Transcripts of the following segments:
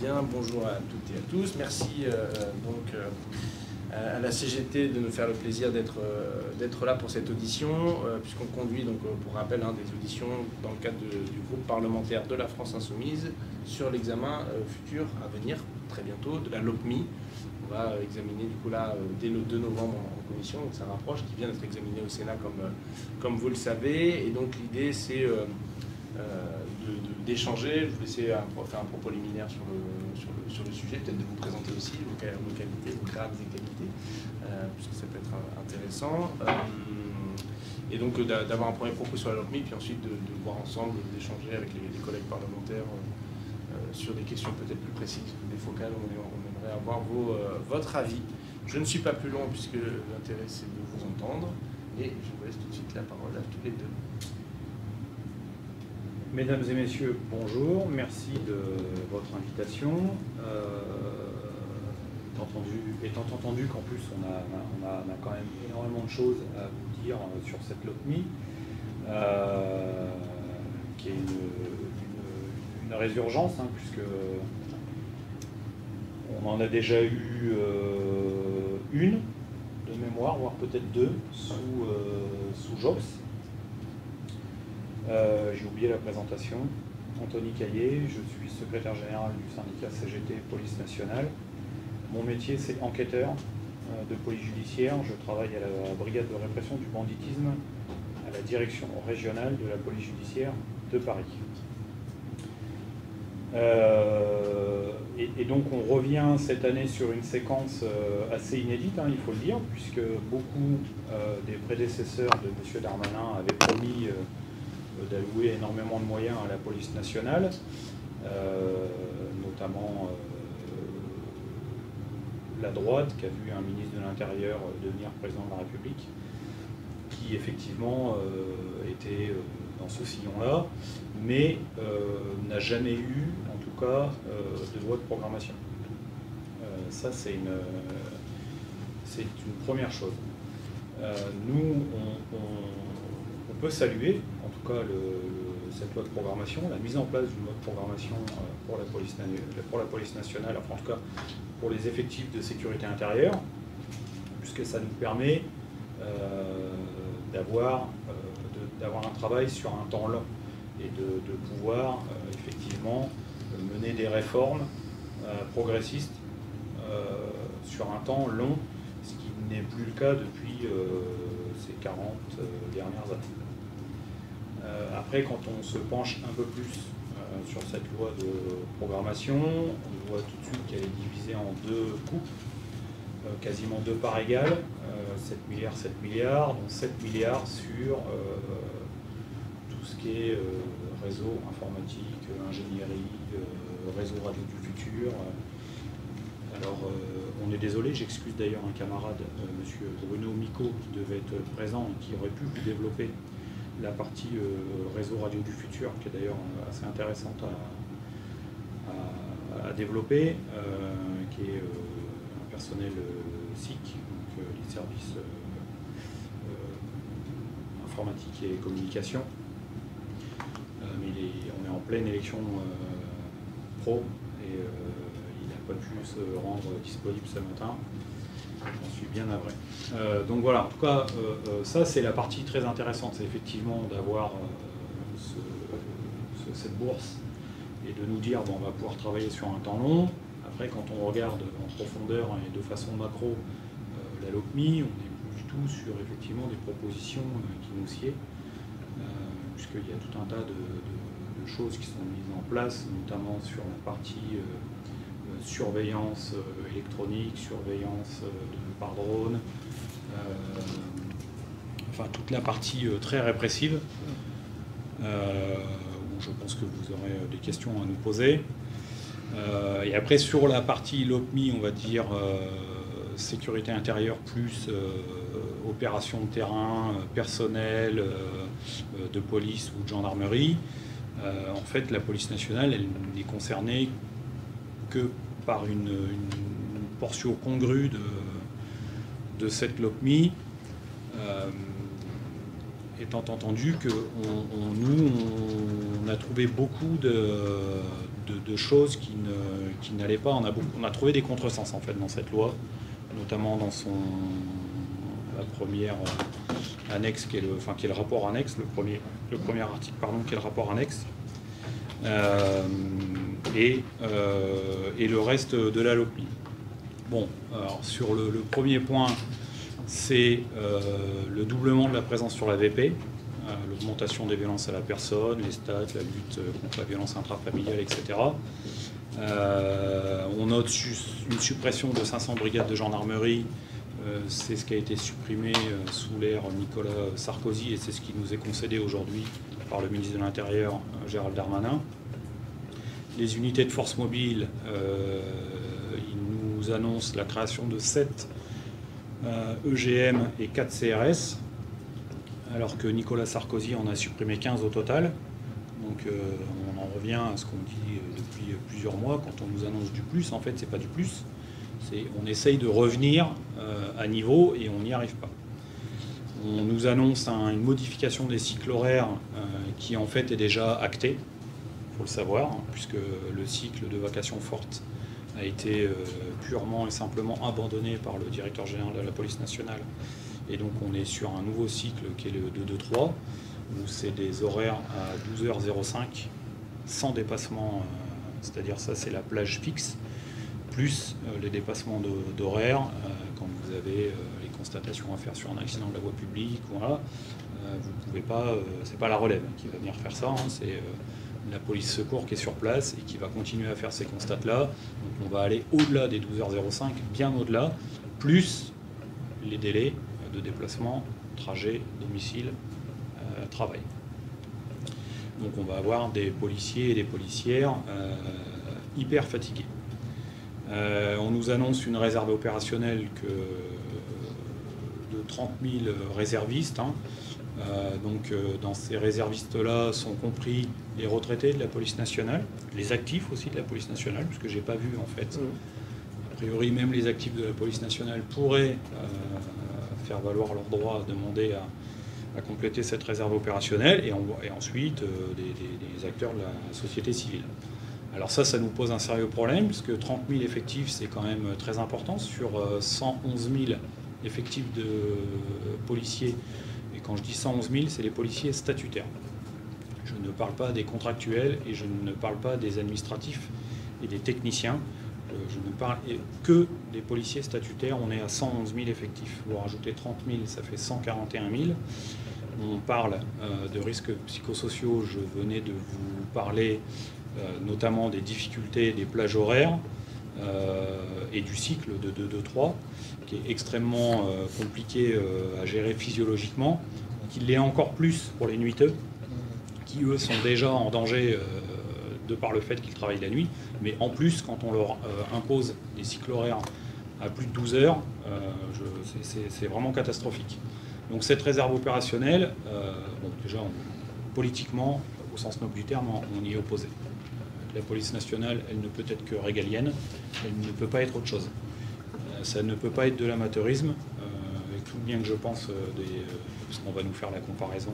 Bien, bonjour à toutes et à tous. Merci euh, donc euh, à la CGT de nous faire le plaisir d'être euh, là pour cette audition, puisqu'on conduit, donc, pour rappel, hein, des auditions dans le cadre du groupe parlementaire de la France Insoumise sur l'examen futur à venir, très bientôt, de la LOPMI. On va examiner du coup là dès le 2 novembre en commission, donc ça rapproche, qui vient d'être examiné au Sénat comme, comme vous le savez. Et donc l'idée c'est d'échanger. Je vous laisser faire un propos liminaire sur le, sujet, peut-être de vous présenter aussi vos, qualités, vos grades et qualités, euh, puisque ça peut être intéressant. Euh, et donc euh, d'avoir un premier propos sur la LOPMI, puis ensuite de, voir ensemble, d'échanger avec les, collègues parlementaires sur des questions peut-être plus précises, des focales, on, on aimerait avoir votre avis. Je ne suis pas plus long puisque l'intérêt c'est de vous entendre, et je vous laisse tout de suite la parole à tous les deux. Mesdames et messieurs, bonjour, merci de votre invitation. Euh, étant entendu, qu'en plus on a, quand même énormément de choses à vous dire euh, sur cette LOTMI, euh, qui est une, résurgence, hein, puisque on en a déjà eu une de mémoire, voire peut-être deux, sous, sous JOPS. Euh, j'ai oublié la présentation. Anthony Caillé, je suis secrétaire général du syndicat CGT Police Nationale. Mon métier, c'est enquêteur euh, de police judiciaire. Je travaille à la brigade de répression du banditisme à la direction régionale de la police judiciaire de Paris. Euh, et, donc on revient cette année sur une séquence assez inédite, hein, il faut le dire, puisque beaucoup des prédécesseurs de M. Darmanin avaient promis d'allouer énormément de moyens à la police nationale, euh, notamment euh, la droite qui a vu un ministre de l'Intérieur devenir président de la République, qui effectivement euh, était dans ce sillon-là, mais n'a jamais eu, en tout cas, de loi de programmation. ça, c'est une, c'est une première chose. nous, on peut saluer cette loi de programmation, la mise en place d'une loi de programmation euh, pour la, police, nationale, enfin, en tout cas pour les effectifs de sécurité intérieure, puisque ça nous permet euh, euh, d'avoir un travail sur un temps long et de, pouvoir effectivement mener des réformes progressistes sur un temps long, ce qui n'est plus le cas depuis ces 40 dernières années. Euh, après, quand on se penche un peu plus euh, sur cette loi de programmation, on voit tout de suite qu'elle est divisée en deux coupes, euh, quasiment deux parts égales, 7 milliards, 7 milliards, dont 7 milliards sur tout ce qui est réseau informatique, ingénierie, réseau radio du futur. Alors, on est désolé, j'excuse d'ailleurs un camarade, M. Bruno Mico, qui devait être présent et qui aurait pu développer la partie euh, réseau radio du futur, qui est d'ailleurs euh, assez intéressante à, développer, euh, qui est un personnel SIC, donc les services informatique et communication. on est en pleine élection pro et il n'a pas pu se rendre disponible ce matin. J'en suis bien navré. Euh, donc voilà, en tout cas, euh, euh, ça c'est la partie très intéressante, c'est effectivement d'avoir cette bourse et de nous dire bon, on va pouvoir travailler sur un temps long. Après, quand on regarde en profondeur et de façon macro la LOCMI, on n'est plus du tout sur effectivement des propositions qui nous sied, puisqu'il y a tout un tas de, choses qui sont mises en place, notamment sur la partie surveillance euh, électronique, surveillance euh, par drone, euh, enfin toute la partie très répressive, je pense que vous aurez des questions à nous poser. et après, sur la partie LOPMI, on va dire sécurité intérieure plus opération de terrain, personnel de police ou de gendarmerie, en fait, la police nationale, elle n'est concernée que par une, portion congrue de, cette LOPMI, euh, étant entendu que nous, on a trouvé beaucoup de, choses qui n'allaient pas. On a, on a trouvé des contresens en fait dans cette loi, notamment dans son la première euh, annexe qui est le, enfin, qui est le rapport annexe, le premier, le premier article pardon, qui est le rapport annexe. Euh, et, euh, et, le reste de la LOPI. Bon, alors sur le, premier point, c'est le doublement de la présence sur la VP, l'augmentation des violences à la personne, les stats, la lutte contre la violence intrafamiliale, etc. on note une suppression de 500 brigades de gendarmerie euh, c'est ce qui a été supprimé euh, sous l'ère Nicolas Sarkozy et c'est ce qui nous est concédé aujourd'hui par le ministre de l'Intérieur, euh, Gérald Darmanin. Les unités de force mobile, ils nous annoncent la création de 7 EGM e et 4 CRS, alors que Nicolas Sarkozy en a supprimé 15 au total. Donc on en revient à ce qu'on dit depuis plusieurs mois, quand on nous annonce du plus, en fait c'est pas du plus, on essaye de revenir euh, à niveau et on n'y arrive pas. On nous annonce une modification des cycles horaires euh, qui en fait est déjà actée, le savoir, puisque le cycle de vacations fortes a été euh, purement et simplement abandonné par le directeur général de la police nationale. Et donc on est sur un nouveau cycle qui est le 2-2-3, où c'est des horaires à 12h05 sans dépassement, c'est-à-dire ça c'est la plage fixe, plus euh, les dépassements d'horaires, euh, quand vous avez euh, les constatations à faire sur un accident de la voie publique, voilà, vous pouvez pas, c'est pas la relève qui va venir faire ça, hein, c'est la police secours qui est sur place et qui va continuer à faire ces constats-là. Donc on va aller au-delà des 12h05, bien au-delà, plus les délais de déplacement, trajet, domicile, travail. Donc on va avoir des policiers et des policières hyper fatigués. Euh, on nous annonce une réserve opérationnelle de 30 000 réservistes. Hein. Euh, donc euh, dans ces réservistes-là sont compris les retraités de la police nationale, les actifs aussi de la police nationale, puisque j'ai pas vu en fait. Mmh. A priori, même les actifs de la police nationale pourraient faire valoir leur droit à demander à, compléter cette réserve opérationnelle, et, ensuite des acteurs de la société civile. Alors ça, ça nous pose un sérieux problème, puisque 30 000 effectifs, c'est quand même très important sur 111 euh, 000 effectifs de policiers. Quand je dis 111 000, c'est les policiers statutaires. Je ne parle pas des contractuels et je ne parle pas des administratifs et des techniciens. Euh, je ne parle que des policiers statutaires. On est à 111 000 effectifs. Vous rajoutez 30 000, ça fait 141 000. On parle euh, de risques psychosociaux. Je venais de vous parler euh, notamment des difficultés des plages horaires et du cycle de 2-2-3, qui est extrêmement euh, compliqué à gérer physiologiquement, qu'il l'est encore plus pour les nuiteux, qui eux sont déjà en danger de par le fait qu'ils travaillent la nuit, mais en plus, quand on leur impose des cycles horaires à plus de 12 heures, c'est vraiment catastrophique. Donc cette réserve opérationnelle, déjà politiquement, au sens noble du terme, on y est opposé. La police nationale, elle ne peut être que régalienne, elle ne peut pas être autre chose. Euh, ça ne peut pas être de l'amateurisme, euh, et tout bien que je pense, euh, parce qu'on va nous faire la comparaison,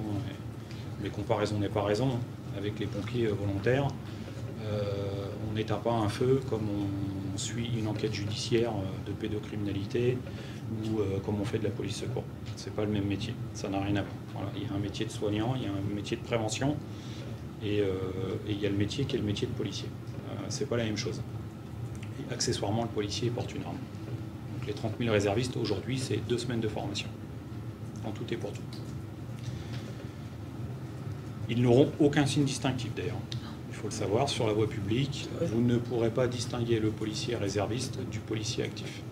mais comparaison n'est pas raison, avec les pompiers volontaires, on n'éteint pas un feu comme on, suit une enquête judiciaire de pédocriminalité ou comme on fait de la police secours. C'est pas le même métier, ça n'a rien à voir. Il y a un métier de soignant, il y a un métier de prévention, euh, et, il y a le métier qui est le métier de policier. Euh, c'est pas la même chose. Accessoirement, le policier porte une arme. Les 30 000 réservistes, aujourd'hui, c'est deux semaines de formation. En tout et pour tout. Ils n'auront aucun signe distinctif d'ailleurs. Il faut le savoir, sur la voie publique, vous ne pourrez pas distinguer le policier réserviste du policier actif.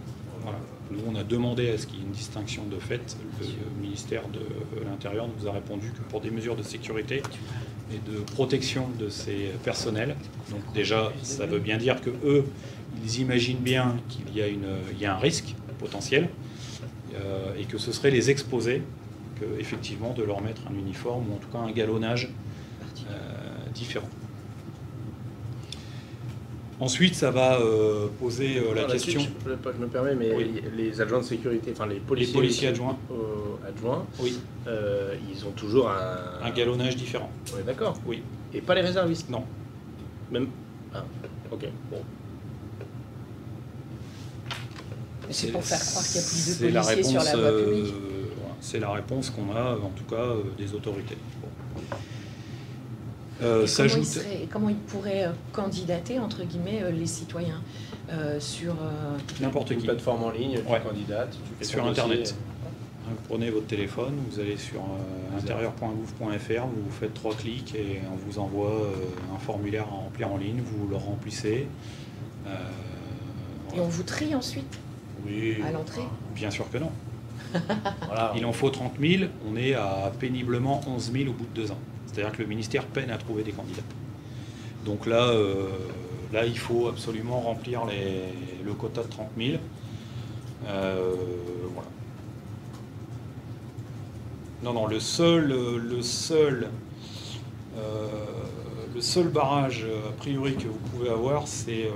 Nous, on a demandé à ce qu'il y ait une distinction de fait. Le ministère de l'Intérieur nous a répondu que pour des mesures de sécurité, et de protection de ces personnels. Donc déjà, ça veut bien dire que eux, ils imaginent bien qu'il y, a une, il y a un risque potentiel euh, et que ce serait les exposer que effectivement de leur mettre un uniforme ou en tout cas un galonnage euh, différent. Ensuite, ça va euh, poser euh, la question. Je, me permets, mais les adjoints de sécurité, enfin les policiers, adjoints, adjoints oui. Ils ont toujours un, un galonnage différent. Oui, d'accord. Oui. Et pas les réservistes Non. Même Ah, ok, bon. C'est pour faire croire qu'il y a plus de la policiers sur la réponse, voie euh, publique. C'est la réponse qu'on a, en tout cas, euh, des autorités. Bon. Euh, Et comment, ils seraient- comment ils pourraient euh, candidater, entre guillemets, euh, les citoyens euh, sur... euh, n'importe Une qui. plateforme en ligne, tu Ouais. candidates, tu fais Sur Internet. dossier. Vous prenez votre téléphone, vous allez sur euh, intérieur.gouv.fr, vous faites trois clics et on vous envoie euh, un formulaire à remplir en ligne, vous le remplissez. Euh, Et voilà. on vous trie ensuite? Oui. à l'entrée Bien sûr que non. Voilà. Il en faut 30 000, on est à péniblement 11 000 au bout de deux ans. C'est-à-dire que le ministère peine à trouver des candidats. Donc là, euh, là il faut absolument remplir les- le quota de 30 000. Euh, voilà. Non, non, le seul, le seul, euh, le seul barrage a priori que vous pouvez avoir, c'est euh,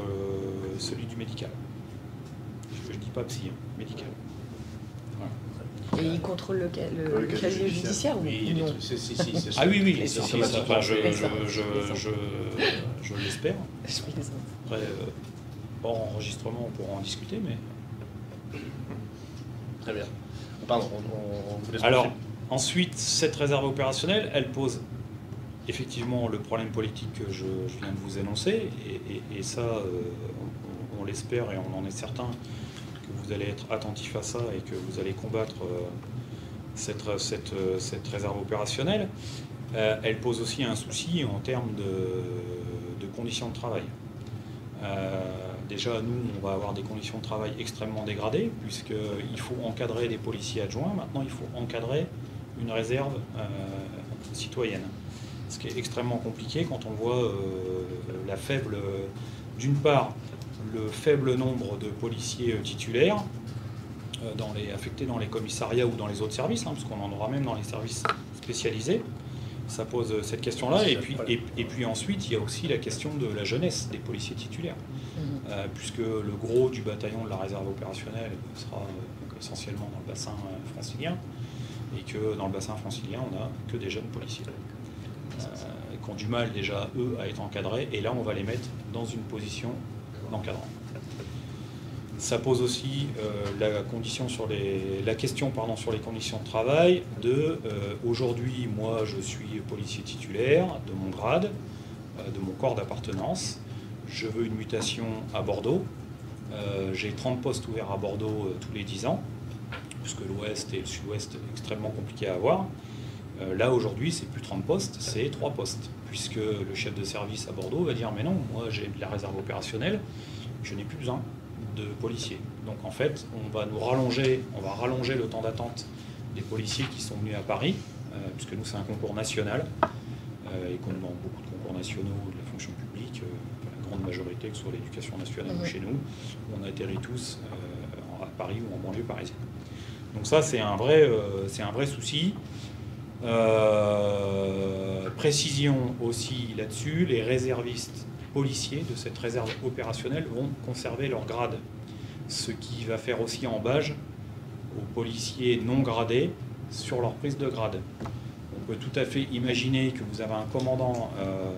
celui du médical. Dis pas psy, hein, médical. Et ils contrôlent le, le- casier judiciaire. judiciaire ou Oui, il y a des non Ah oui, oui, ça, je, fait. je, je, je, je l'espère. Après, euh, hors enregistrement, on pourra en discuter, mais... Très bien. Pardon, on, on- on vous laisse Alors, ensuite, cette réserve opérationnelle, elle pose effectivement le problème politique que je, je viens de vous énoncer, et, et- et ça, euh, on, on l'espère et on en est certain vous allez être attentif à ça et que vous allez combattre euh, cette, cette, euh, cette réserve opérationnelle. Euh, elle pose aussi un souci en termes de, conditions de travail. Euh, déjà, nous, on va avoir des conditions de travail extrêmement dégradées, puisqu'il faut encadrer des policiers adjoints. Maintenant, il faut encadrer une réserve euh, citoyenne. Ce qui est extrêmement compliqué quand on voit euh, la faible, d'une part, le faible nombre de policiers euh, titulaires euh, dans les, affectés dans les commissariats ou dans les autres services, hein, parce qu'on en aura même dans les services spécialisés. Ça pose euh, cette question-là. Et puis, problème. et, et puis ensuite, il y a aussi la question de la jeunesse des policiers titulaires. Mhm. Euh, puisque le gros du bataillon de la réserve opérationnelle sera donc essentiellement dans le bassin francilien, et que dans le bassin francilien, on n'a que des jeunes policiers, euh, qui ont du mal déjà, eux, à être encadrés, et là, on va les mettre dans une position d'encadrant. Ça pose aussi euh, la, question pardon, sur les conditions de travail de euh, aujourd'hui, moi, je suis policier titulaire de mon grade, euh, de mon corps d'appartenance. Je veux une mutation à Bordeaux. J'ai 30 postes ouverts à Bordeaux tous les 10 ans, puisque l'ouest et le sud-ouest est extrêmement compliqué à avoir. Là, aujourd'hui, c'est plus 30 postes, c'est 3 postes, puisque le chef de service à Bordeaux va dire Mais non, moi j'ai de la réserve opérationnelle, je n'ai plus besoin de policiers. Donc en fait, on va nous rallonger, on va rallonger le temps d'attente des policiers qui sont venus à Paris, euh, puisque nous, c'est un concours national, euh, et comme dans beaucoup de concours nationaux de la fonction publique, euh, la grande majorité, que ce soit l'éducation nationale ou chez nous, on atterrit tous à Paris ou en banlieue parisienne. Donc ça, c'est un vrai, c'est un vrai souci. Euh, précision aussi là-dessus, les réservistes policiers de cette réserve opérationnelle vont conserver leur grade, ce qui va faire aussi embâge aux policiers non gradés sur leur prise de grade. On peut tout à fait imaginer que vous avez un commandant euh,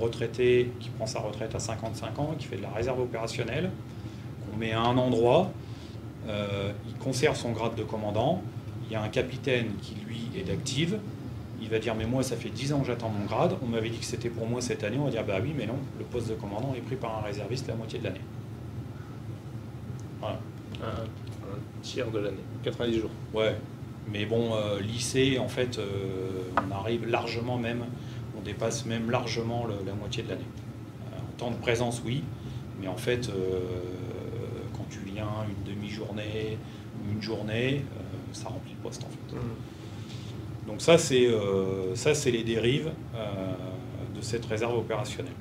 retraité qui prend sa retraite à 55 ans, qui fait de la réserve opérationnelle, qu'on met à un endroit, euh, il conserve son grade de commandant, il y a un capitaine qui lui est d'active, il va dire mais moi ça fait 10 ans que j'attends mon grade, on m'avait dit que c'était pour moi cette année, on va dire bah oui mais non, le poste de commandant est pris par un réserviste la moitié de l'année. Voilà. Un, un tiers de l'année, 90 jours. Ouais, mais bon, euh, lycée, en fait, euh, on arrive largement même, on dépasse même largement le- la moitié de l'année. Euh, en temps de présence, oui, mais en fait, quand tu viens une demi-journée ou une journée, ça remplit le poste en fait. Donc ça, c'est euh, ça, c'est les dérives euh, de cette réserve opérationnelle.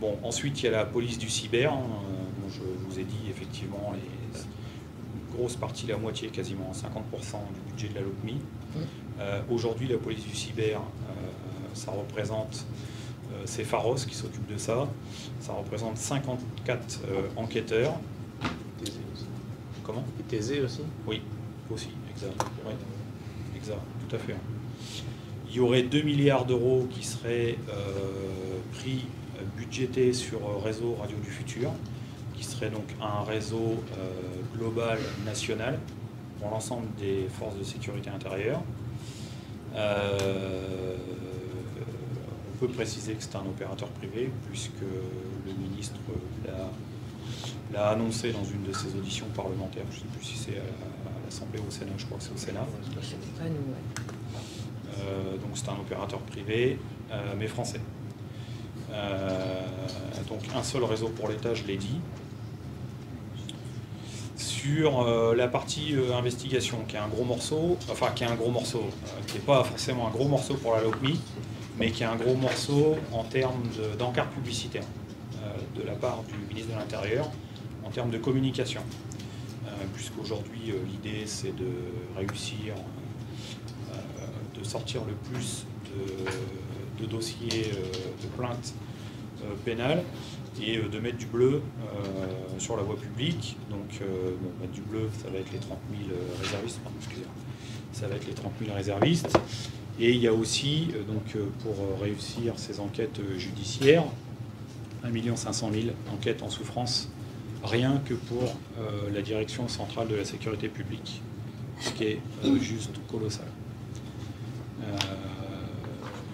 Bon, ensuite, il y a la police du cyber. hein, euh, dont je vous ai dit effectivement les, une grosse partie, la moitié, quasiment 50% du budget de la LOPMI. Mm. Euh, Aujourd'hui, la police du cyber, ça représente, c'est Pharos qui s'occupe de ça, ça représente 54 euh, enquêteurs. Comment Et Thésée aussi oui, aussi, exact. Oui, exact, tout à fait. Il y aurait 2 milliards d'euros qui seraient euh, pris budgété sur Réseau Radio du Futur, qui serait donc un réseau global national pour l'ensemble des forces de sécurité intérieure. on peut préciser que c'est un opérateur privé, puisque le ministre l'a annoncé dans une de ses auditions parlementaires. Je ne sais plus si c'est à l'Assemblée ou au Sénat, je crois que c'est au Sénat. Euh, donc c'est un opérateur privé, euh, mais français. Euh, donc un seul réseau pour l'État, je l'ai dit. Sur la partie investigation, qui est un gros morceau, enfin qui est un gros morceau, qui n'est pas forcément un gros morceau pour la LOPMI, mais qui est un gros morceau en termes d'encart publicitaire de la part du ministre de l'Intérieur, en termes de communication. Puisqu'aujourd'hui, l'idée, c'est de réussir sortir le plus de, dossiers euh, de plaintes euh, pénales et euh, de mettre du bleu sur la voie publique. Donc, mettre du bleu, ça va être les 30 000 réservistes, ça va être les 30 000 réservistes. Et il y a aussi, donc, pour réussir ces enquêtes judiciaires, 1 500 000 enquêtes en souffrance, rien que pour la direction centrale de la sécurité publique, ce qui est juste colossal. Euh,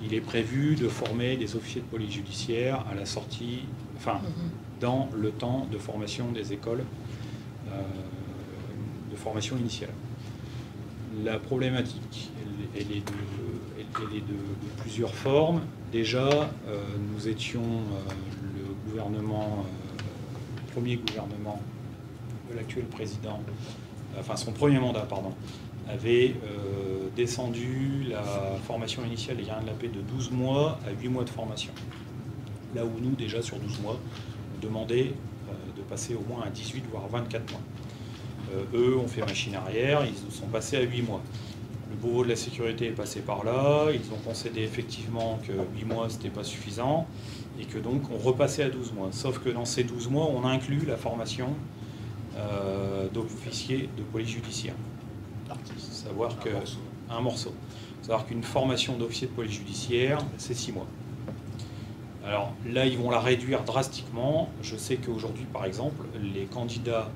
il est prévu de former des officiers de police judiciaire à la sortie, enfin, mhm. dans le temps de formation des écoles euh, de formation initiale. La problématique, elle, est, de, plusieurs formes. Déjà, euh, nous étions le gouvernement, premier gouvernement de l'actuel président, enfin son premier mandat, pardon, avait euh, descendu la formation initiale des gardiens de la paix de 12 mois à 8 mois de formation. Là où nous, déjà sur 12 mois, on demandait euh, de passer au moins à 18, voire 24 mois. Euh, eux ont fait machine arrière, ils sont passés à 8 mois. Le Beauvau de la sécurité est passé par là, ils ont concédé effectivement que 8 mois, ce n'était pas suffisant, et que donc on repassait à 12 mois. Sauf que dans ces 12 mois, on inclut la formation d'officiers de police judiciaire savoir que un morceau. Savoir qu'une formation d'officier de police judiciaire, c'est six mois. Alors là, ils vont la réduire drastiquement. Je sais qu'aujourd'hui, par exemple, les candidats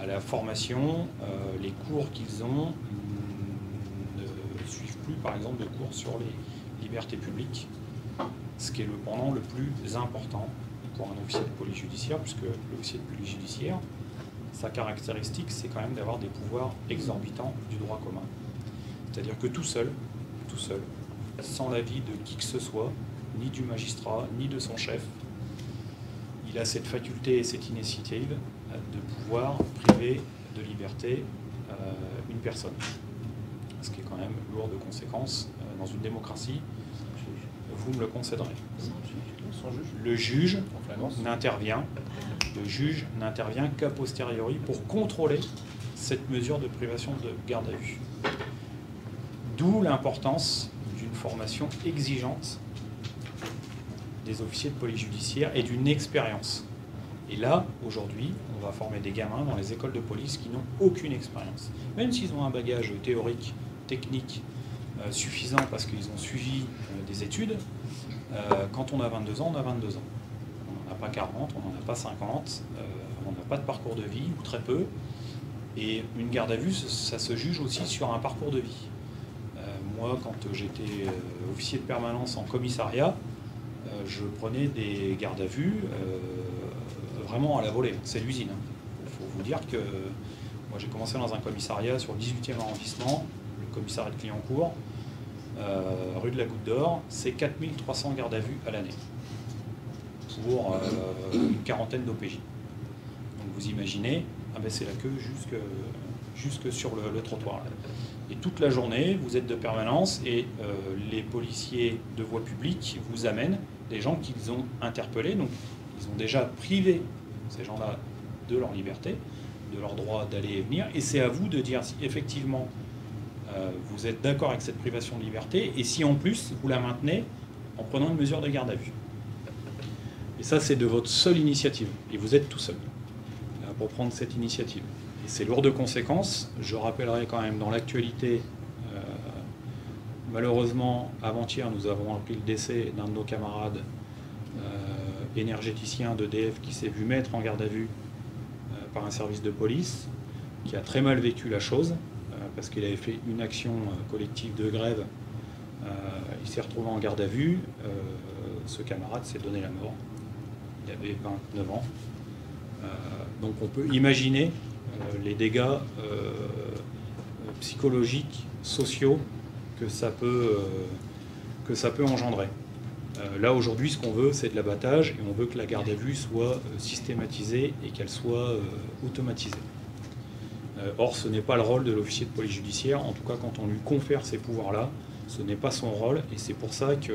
à la formation, euh, les cours qu'ils ont plus, par exemple, de cours sur les libertés publiques, ce qui est le pendant le plus important pour un officier de police judiciaire, puisque l'officier de police judiciaire, sa caractéristique, c'est quand même d'avoir des pouvoirs exorbitants du droit commun. C'est-à-dire que tout seul, tout seul, sans l'avis de qui que ce soit, ni du magistrat, ni de son chef, il a cette faculté et cette initiative de pouvoir priver de liberté euh, une personne. Ce qui est quand même lourd de conséquences euh, dans une démocratie. Vous me le concéderez. Le juge n'intervient le juge n'intervient qu'a posteriori pour contrôler cette mesure de privation de garde à vue. D'où l'importance d'une formation exigeante des officiers de police judiciaire et d'une expérience. Et là, aujourd'hui, on va former des gamins dans les écoles de police qui n'ont aucune expérience. Même s'ils ont un bagage théorique, technique euh, suffisant parce qu'ils ont suivi euh, des études, euh, quand on a 22 ans, on a 22 ans pas 40, on n'en a pas 50, euh, on n'a pas de parcours de vie, ou très peu. Et une garde à vue, ça se juge aussi sur un parcours de vie. Moi, quand j'étais officier de permanence en commissariat, je prenais des gardes à vue vraiment à la volée. C'est l'usine. Il hein. faut vous dire que moi j'ai commencé dans un commissariat sur le 18e arrondissement, commissariat de Clignancourt, rue de la Goutte d'Or, c'est 4300 gardes à vue à l'année pour euh, une quarantaine d'OPJ. Donc vous imaginez, ah ben, la queue jusque, jusque sur le, trottoir. Et toute la journée, vous êtes de permanence et euh, les policiers de voie publique vous amènent des gens qu'ils ont interpellés. Donc ils ont déjà privé ces gens-là de leur liberté, de leur droit d'aller et venir. Et c'est à vous de dire si effectivement euh, vous êtes d'accord avec cette privation de liberté et si en plus vous la maintenez en prenant une mesure de garde à vue. Et ça, c'est de votre seule initiative. Et vous êtes tout seul euh, pour prendre cette initiative. Et c'est lourd de conséquences. Je rappellerai quand même dans l'actualité, euh, malheureusement, avant-hier, nous avons appris le décès d'un de nos camarades, euh, énergéticien d'EDF qui s'est vu mettre en garde à vue par un service de police, qui a très mal vécu la chose, parce qu'il avait fait une action collective de grève. il s'est retrouvé en garde à vue. ce camarade s'est donné la mort. Il avait 29 ans. donc on peut imaginer les dégâts psychologiques, sociaux que ça peut, euh, que ça peut engendrer. Euh, là aujourd'hui, ce qu'on veut, c'est de l'abattage et on veut que la garde à vue soit euh, systématisée et qu'elle soit automatisée. Or, ce n'est pas le rôle de l'officier de police judiciaire, en tout cas quand on lui confère ces pouvoirs-là, ce n'est pas son rôle et c'est pour ça que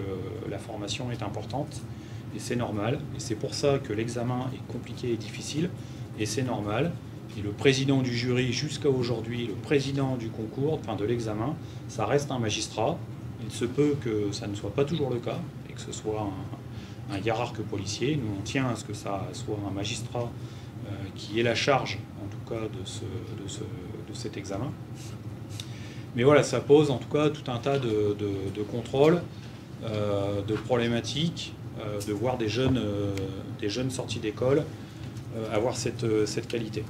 la formation est importante et c'est normal. Et c'est pour ça que l'examen est compliqué et difficile et c'est normal et le président du jury jusqu'à aujourd'hui, le président du concours, enfin de l'examen, ça reste un magistrat. Il se peut que ça ne soit pas toujours le cas et que ce soit un, hiérarque policier. Nous, on tient à ce que ça soit un magistrat euh, qui ait la charge, en tout de, ce, de, cet examen. Mais voilà, ça pose en tout cas tout un tas de, contrôles, euh, de problématiques, euh, de voir des jeunes, des jeunes sortis d'école avoir cette, cette qualité.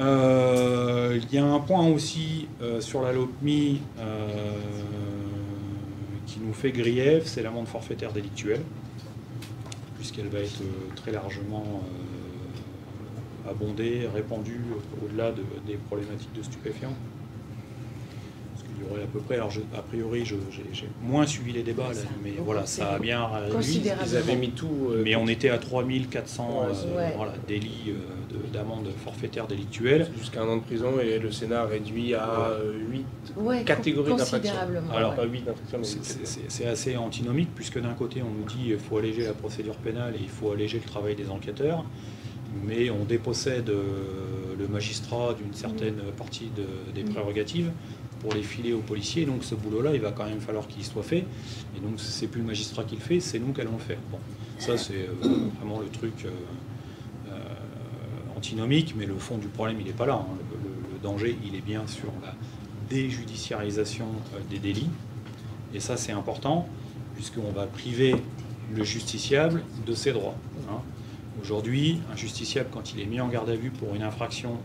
Euh, il y a un point aussi euh, sur la LOPMI euh, qui nous fait grief, c'est l'amende forfaitaire délictuelle, puisqu'elle va être très largement abondée, répandue au-delà des problématiques de stupéfiants à peu près. Alors, a priori, j'ai moins suivi les débats, mais voilà, ça a bien réduit. Ils avaient mis tout. Euh, mais on était à 3400 euh, délits euh, d'amende forfaitaire délictuelle. Jusqu'à un an de prison et le Sénat a réduit à 8 catégories d'infractions. Alors, c'est assez antinomique, puisque d'un côté, on nous dit qu'il faut alléger la procédure pénale et il faut alléger le travail des enquêteurs mais on dépossède le magistrat d'une certaine partie des prérogatives pour les filer aux policiers. Donc ce boulot-là, il va quand même falloir qu'il soit fait. Et donc c'est plus le magistrat qui le fait, c'est nous qui allons le faire. Bon, ça c'est euh, vraiment le truc euh, euh, antinomique, mais le fond du problème, il n'est pas là. Hein. Le, danger, il est bien sur la déjudiciarisation des délits. Et ça, c'est important, puisqu'on va priver le justiciable de ses droits. Hein. Aujourd'hui, un justiciable, quand il est mis en garde à vue pour une infraction,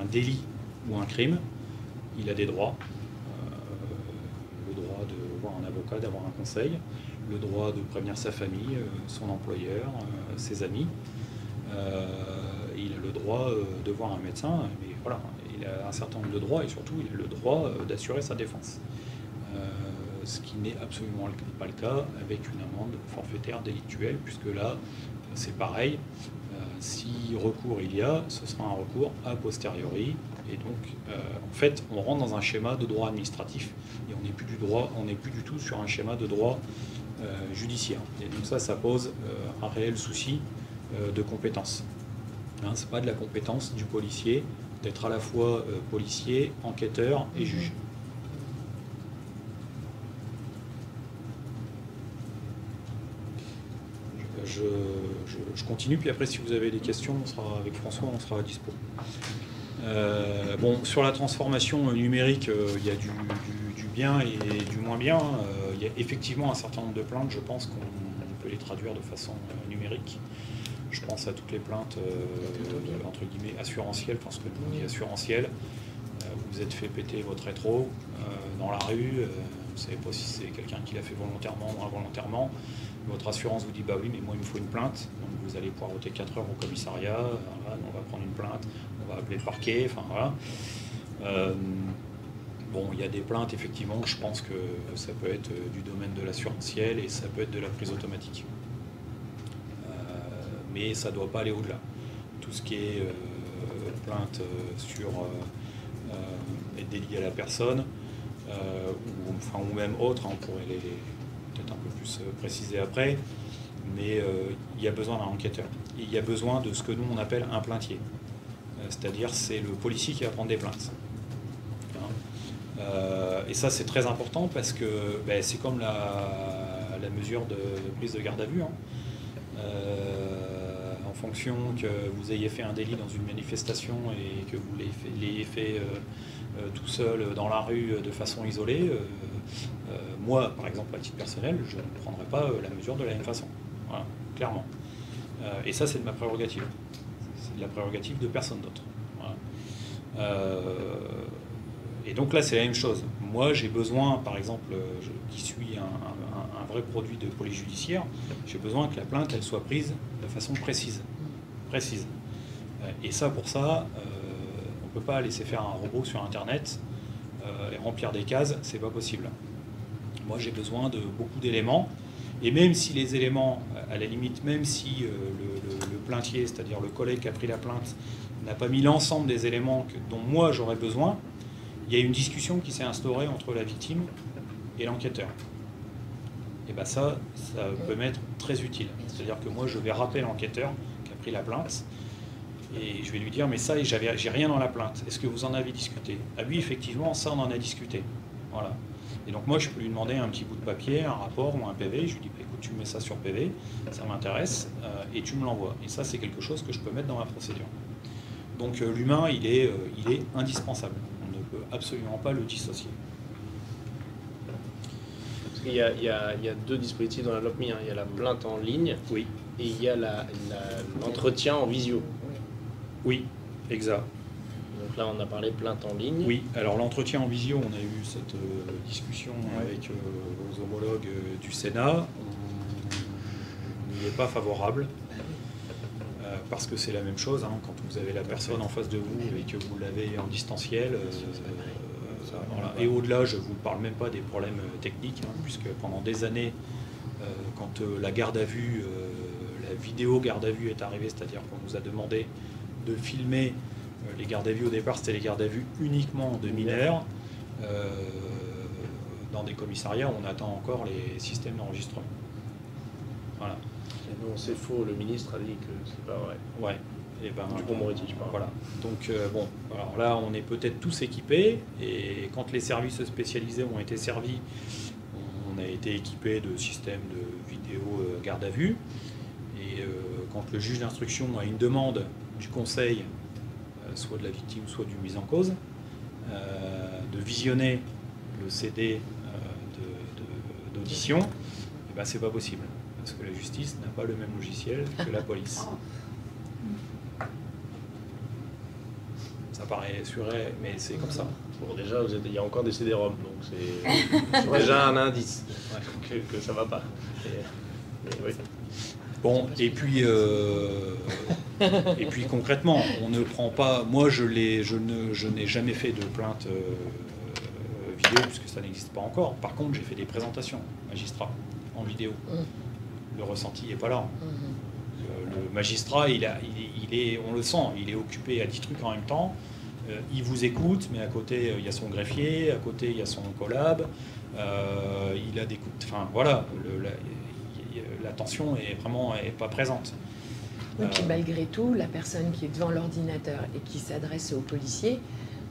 un délit ou un crime, il a des droits d'avoir un conseil, le droit de prévenir sa famille, euh, son employeur, euh, ses amis. Euh, il a le droit de voir un médecin, mais voilà, il a un certain nombre de droits et surtout il a le droit d'assurer sa défense. ce qui n'est absolument pas le cas avec une amende forfaitaire délictuelle, puisque là, c'est pareil. si recours il y a, ce sera un recours a posteriori, et donc, euh, en fait, on rentre dans un schéma de droit administratif et on n'est plus du droit, on n'est plus du tout sur un schéma de droit euh, judiciaire. Et donc ça, ça pose euh, un réel souci de compétence. Hein, Ce n'est pas de la compétence du policier d'être à la fois policier, enquêteur et juge. Je, je, continue, puis après, si vous avez des questions, on sera avec François, on sera à dispo. Euh, bon, sur la transformation numérique, euh, il y a du, bien et du moins bien. Euh, il y a effectivement un certain nombre de plaintes, je pense qu'on peut les traduire de façon numérique. Je pense à toutes les plaintes entre guillemets assurantielles, parce que assurantielles. vous êtes fait péter votre rétro dans la rue, vous ne savez pas si c'est quelqu'un qui l'a fait volontairement ou involontairement. Votre assurance vous dit bah oui, mais moi il me faut une plainte. Donc vous allez pouvoir voter 4 heures au commissariat, on va prendre une plainte, on va appeler le parquet, enfin voilà. Euh, bon, il y a des plaintes, effectivement, je pense que ça peut être du domaine de l'assurantiel et ça peut être de la prise automatique. Euh, mais ça ne doit pas aller au-delà. Tout ce qui est euh, plainte sur les délits à la personne, ou, enfin, ou même autre, hein, on pourrait les peut-être un peu plus préciser après, mais il y a besoin d'un enquêteur. Il y a besoin de ce que nous on appelle un plaintier. Euh, c'est-à-dire c'est le policier qui va prendre des plaintes. Hein. Euh, et ça c'est très important parce que ben, c'est comme la, mesure de, prise de garde à vue. Hein. Euh, en fonction que vous ayez fait un délit dans une manifestation et que vous l'ayez fait, tout seul dans la rue de façon isolée, moi, par exemple, à titre personnel, je ne prendrais pas la mesure de la même façon. Voilà, clairement. et ça, c'est de ma prérogative. La prérogative de personne d'autre. et donc là, c'est la même chose. Moi, j'ai besoin, par exemple, qui suis un, vrai produit de police judiciaire, j'ai besoin que la plainte, elle soit prise de façon précise. précise. Et ça, pour ça, on ne peut pas laisser faire un robot sur Internet et remplir des cases, c'est pas possible. Moi, j'ai besoin de beaucoup d'éléments. Et même si les éléments, à la limite, même si euh, le, plaintier, c'est-à-dire le collègue qui a pris la plainte, n'a pas mis l'ensemble des éléments dont moi j'aurais besoin, il y a une discussion qui s'est instaurée entre la victime et l'enquêteur. Et bien ça, ça peut m'être très utile. C'est-à-dire que moi, je vais rappeler l'enquêteur qui a pris la plainte, et je vais lui dire, mais ça, j'ai rien dans la plainte. Est-ce que vous en avez discuté? Ah oui, effectivement, ça, on en a discuté. Voilà. Et donc moi, je peux lui demander un petit bout de papier, un rapport ou un PV. Je lui dis, bah, écoute, tu mets ça sur PV, ça m'intéresse, euh, et tu me l'envoies. Et ça, c'est quelque chose que je peux mettre dans ma procédure. Donc euh, l'humain, il, est, euh, il est indispensable. On ne peut absolument pas le dissocier. il y, a, il, y a, il y a, deux dispositifs dans la LOPMI. Hein. Il y a la plainte en ligne oui. et il y a l'entretien en visio. Oui, exact là, on a parlé plainte en ligne. Oui, alors l'entretien en visio, on a eu cette euh, discussion avec euh, vos homologues euh, du Sénat. On n'y est pas favorable parce que c'est la même chose. Hein, quand vous avez la personne en face de vous et que vous l'avez en distanciel. Et au-delà, je ne vous parle même pas des problèmes techniques, hein, puisque pendant des années, quand la garde à vue, la vidéo garde à vue est arrivée, c'est-à-dire qu'on nous a demandé de filmer euh, les gardes à vue au départ, c'était les gardes à vue uniquement de mineurs. Euh, dans des commissariats, on attend encore les systèmes d'enregistrement. Voilà. non, c'est faux. Le ministre a dit que c'est pas vrai. Ouais. Et ben, du bon Moretti, je parle. Voilà. Donc euh, bon, alors là, on est peut-être tous équipés. Et quand les services spécialisés ont été servis, on a été équipés de systèmes de vidéo garde à vue. Et quand le juge d'instruction a une demande du conseil soit de la victime, soit du mise en cause, euh, de visionner le CD euh, d'audition, de, eh ben, c'est pas possible. Parce que la justice n'a pas le même logiciel que la police. Ça paraît suré, mais c'est comme ça. Bon, déjà, vous êtes, il y a encore des CD-ROM, donc c'est déjà un indice que, que, ça va pas. Bon, et puis, euh, et puis concrètement, on ne prend pas. Moi, je, je, ne, je n'ai jamais fait de plainte euh, vidéo puisque ça n'existe pas encore. Par contre, j'ai fait des présentations magistrat en vidéo. Mm. Le ressenti n'est pas là. Mm-hmm. Le, magistrat, il, a, il, est, on le sent, il est occupé à 10 trucs en même temps. Euh, il vous écoute, mais à côté, il y a son greffier, à côté, il y a son collab. il a des coups Enfin, voilà. Le, l'attention est vraiment est pas présente. Malgré tout, la personne qui est devant l'ordinateur et qui s'adresse au policier,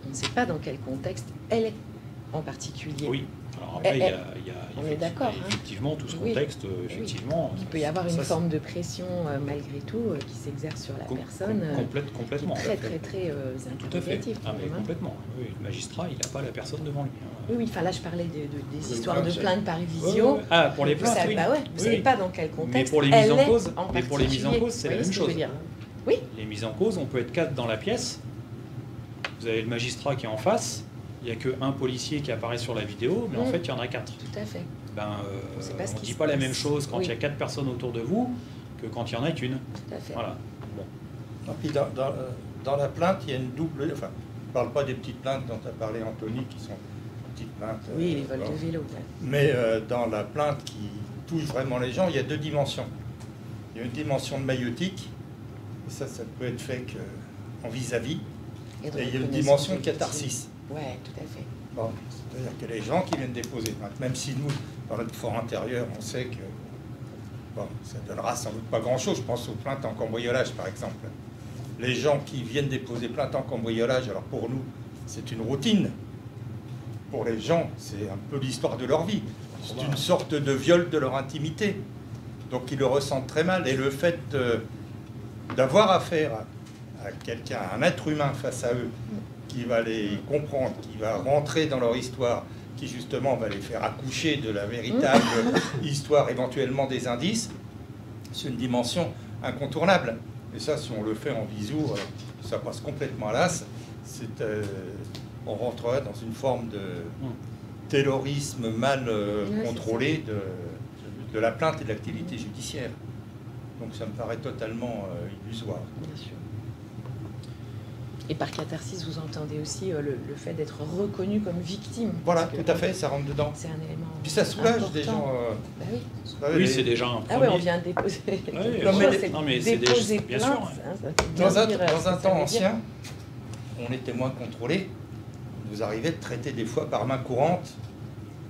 on ne sait pas dans quel contexte elle est en particulier. Alors après, il y a, on est d'accord, hein. effectivement tout ce contexte, euh, effectivement. Il peut y avoir une forme de pression euh, malgré tout qui s'exerce sur la personne. complète, complètement. Très, très, très Tout à fait. Ah, mais complètement. le magistrat, il n'a pas la personne devant lui. Hein. Oui, oui, enfin là je parlais de, des histoires de plaintes par visio. Ah, pour les plaintes, oui. Bah ouais, vous ne savez pas dans quel contexte. Mais pour les mises en cause, mais pour les mises en cause, c'est la même chose. Oui. Les mises en cause, on peut être quatre dans la pièce. Vous avez le magistrat qui est en face. Il n'y a qu'un policier qui apparaît sur la vidéo, mais en mm. fait, il y en a quatre. Tout à fait. Ben, euh, on ne dit pas la même chose quand il y a quatre personnes autour de vous que quand il n'y en a qu'une. Tout à fait. Voilà. Bon. puis dans, dans, euh, dans, la plainte, il y a une double. Enfin, je ne parle pas des petites plaintes dont a parlé Anthony, qui sont plainte. Oui, les vols de vélo. Mais euh, dans la plainte qui touche vraiment les gens, il y a deux dimensions. Il y a une dimension de maïotique, et ça, ça peut être fait que, en vis-à-vis, et, il y a une dimension de catharsis. Oui, tout à fait. Bon, C'est-à-dire que les gens qui viennent déposer même si nous, dans notre fort intérieur, on sait que bon, ça donnera sans doute pas grand-chose, je pense aux plaintes en cambriolage par exemple. Les gens qui viennent déposer plainte en cambriolage, alors pour nous, c'est une routine, pour les gens, c'est un peu l'histoire de leur vie. C'est une sorte de viol de leur intimité. Donc ils le ressentent très mal. Et le fait d'avoir affaire à, quelqu'un, un être humain face à eux, qui va les comprendre, qui va rentrer dans leur histoire, qui justement va les faire accoucher de la véritable histoire éventuellement des indices, c'est une dimension incontournable. Et ça, si on le fait en visio, euh, ça passe complètement à l'as. Euh, on rentrerait dans une forme de terrorisme mal euh, contrôlé de, de la plainte et de l'activité judiciaire. Donc ça me paraît totalement euh, illusoire. Bien sûr. Et par catharsis, vous entendez aussi euh, le, le fait d'être reconnu comme victime. Voilà, tout à fait, ça rentre dedans. C'est un élément. Puis ça soulage important. des gens. euh, Bah oui. vous savez, Oui, les- c'est déjà un Ah ouais, on vient de déposer. Non, mais c'est non, mais c'est des- bien plainte, sûr. hein, Dans un, dire, dans temps ancien, on était moins contrôlé. Il nous arrivait de traiter des fois par main courante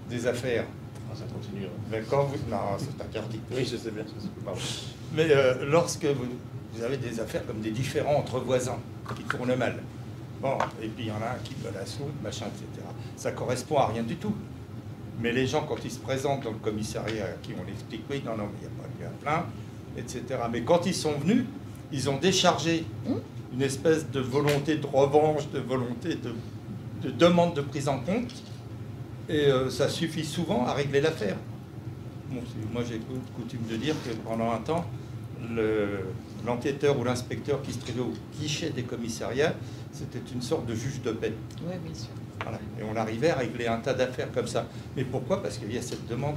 des affaires. Ah, ça continue. hein. Mais quand vous... Non, c'est interdit. Oui, je sais bien. Mais euh, lorsque vous, vous avez des affaires comme des différends entre voisins qui tournent mal, bon, et puis il y en a un qui veut la soude, machin, etc. Ça correspond à rien du tout. Mais les gens, quand ils se présentent dans le commissariat, à qui on explique, oui, non, non, mais il n'y a pas lieu plaindre, etc. Mais quand ils sont venus, ils ont déchargé une espèce de volonté de revanche, de volonté de, de demande de prise en compte, et euh, ça suffit souvent à régler l'affaire. Moi, j'ai cou- coutume de dire que pendant un temps, le- l'enquêteur ou l'inspecteur qui se trouvait au guichet des commissariats, c'était une sorte de juge de paix. Ouais, bien sûr. Voilà. Et on arrivait à régler un tas d'affaires comme ça. Mais pourquoi? Parce qu'il y a cette demande,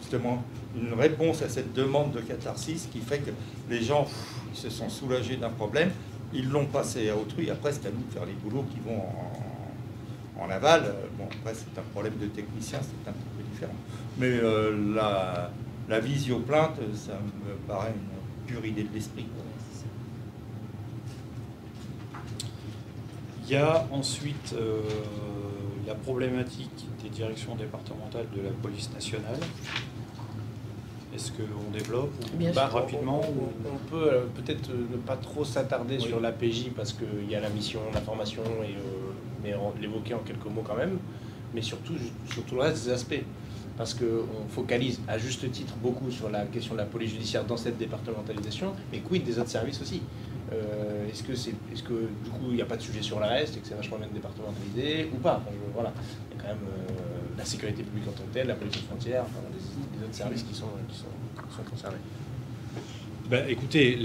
justement, une réponse à cette demande de catharsis qui fait que les gens pff, ils se sont soulagés d'un problème, ils l'ont passé à autrui. Après, c'est à nous de faire les boulots qui vont en, en aval. Bon, après, c'est un problème de technicien, c'est un petit peu différent. Mais euh, la, la visio-plainte, ça me paraît une pure idée de l'esprit. Il y a ensuite euh, la problématique des directions départementales de la police nationale. Est-ce qu'on développe ou Bien Bah, sûr. rapidement on, ou- on- on peut euh, peut-être euh, ne pas trop s'attarder Oui. sur l'APJ parce qu'il y a la mission, la formation, et, euh, mais l'évoquer en quelques mots quand même, mais surtout sur tout le reste des aspects. Parce qu'on focalise à juste titre beaucoup sur la question de la police judiciaire dans cette départementalisation, mais quid des autres services aussi? Euh, Est-ce que, est-ce que du coup il n'y a pas de sujet sur le reste et que c'est vachement bien départementalisé ou pas? Voilà, il y a quand même euh, la sécurité publique en tant que telle, la police aux frontières, les, autres services qui sont concernés. Ben, écoutez,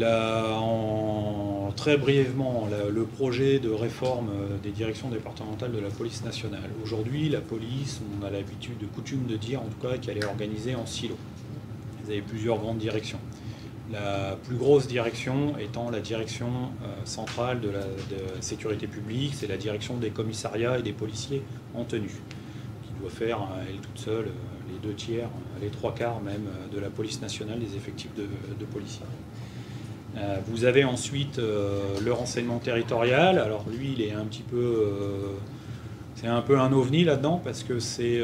très brièvement, le projet de réforme euh, des directions départementales de la police nationale. Aujourd'hui, la police, on a l'habitude, de coutume de dire en tout cas qu'elle est organisée en silos. Vous avez plusieurs grandes directions. La plus grosse direction étant la direction euh, centrale de la de sécurité publique, c'est la direction des commissariats et des policiers en tenue, qui doit faire, euh, elle toute seule, les deux tiers, les trois quarts même euh, de la police nationale, des effectifs de, policiers. Euh, Vous avez ensuite euh, le renseignement territorial. Alors lui, il est un petit peu, c'est un peu un ovni là-dedans parce que c'est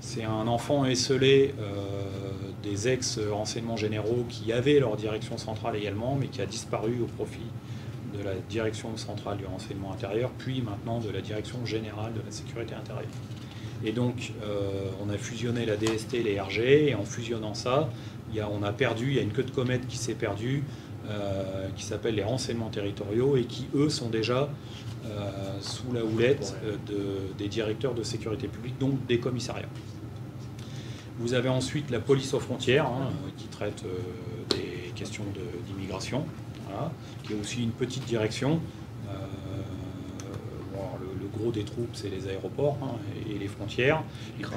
c'est un enfant esselé des ex-renseignements généraux qui avaient leur direction centrale également, mais qui a disparu au profit de la direction centrale du renseignement intérieur, puis maintenant de la direction générale de la sécurité intérieure. Et donc, euh, on a fusionné la DST et les RG, et en fusionnant ça, y a, on a perdu, il y a une queue de comète qui s'est perdue, euh, qui s'appelle les renseignements territoriaux, et qui, eux, sont déjà euh, sous la houlette de- des directeurs de sécurité publique, donc des commissariats. Vous avez ensuite la police aux frontières, hein, qui traite des questions de- d'immigration, voilà, qui est aussi une petite direction. Euh, bon, alors le, le gros des troupes, c'est les aéroports hein, et, les frontières. Et, puis-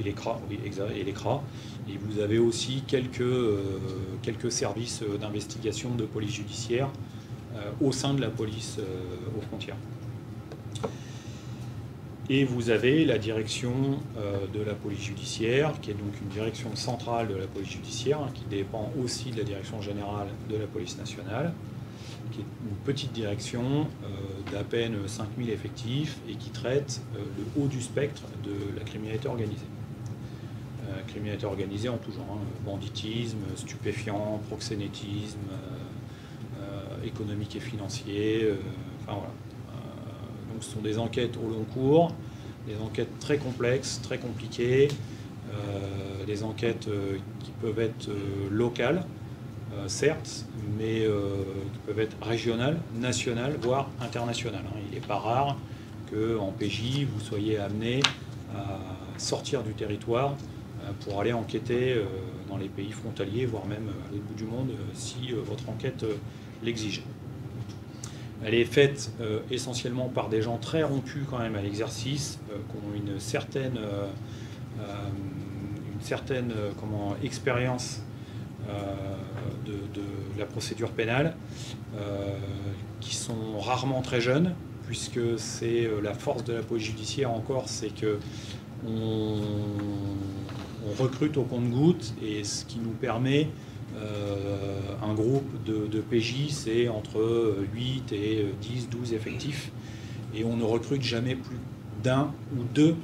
et les CRA, oui, et les CRA. Et vous avez aussi quelques, euh, quelques services euh, d'investigation de police judiciaire euh, au sein de la police euh, aux frontières. Et vous avez la direction de la police judiciaire, qui est donc une direction centrale de la police judiciaire, hein, qui dépend aussi de la direction générale de la police nationale, qui est une petite direction euh, d'à peine 5000 effectifs et qui traite euh, le haut du spectre de la criminalité organisée. Euh, criminalité organisée en tout genre, hein, banditisme, stupéfiants, proxénétisme, économique et financier, enfin voilà. Donc ce sont des enquêtes au long cours, des enquêtes très complexes, très compliquées, des enquêtes qui peuvent être euh, certes, mais qui peuvent être régionales, nationales, voire internationales. Hein. Il n'est pas rare qu'en PJ, vous soyez amené à sortir du territoire pour aller enquêter dans les pays frontaliers, voire même à l'autre bout du monde, si votre enquête l'exige. Elle est faite euh, essentiellement par des gens très rompus quand même à l'exercice, euh, qui ont une certaine, euh, expérience de, la procédure pénale, qui sont rarement très jeunes, puisque c'est la force de la police judiciaire encore, c'est que on, recrute au compte-goutte et ce qui nous permet euh, un groupe de, PJ, c'est entre 8 et 10, 12 effectifs. Et on ne recrute jamais plus d'un ou deux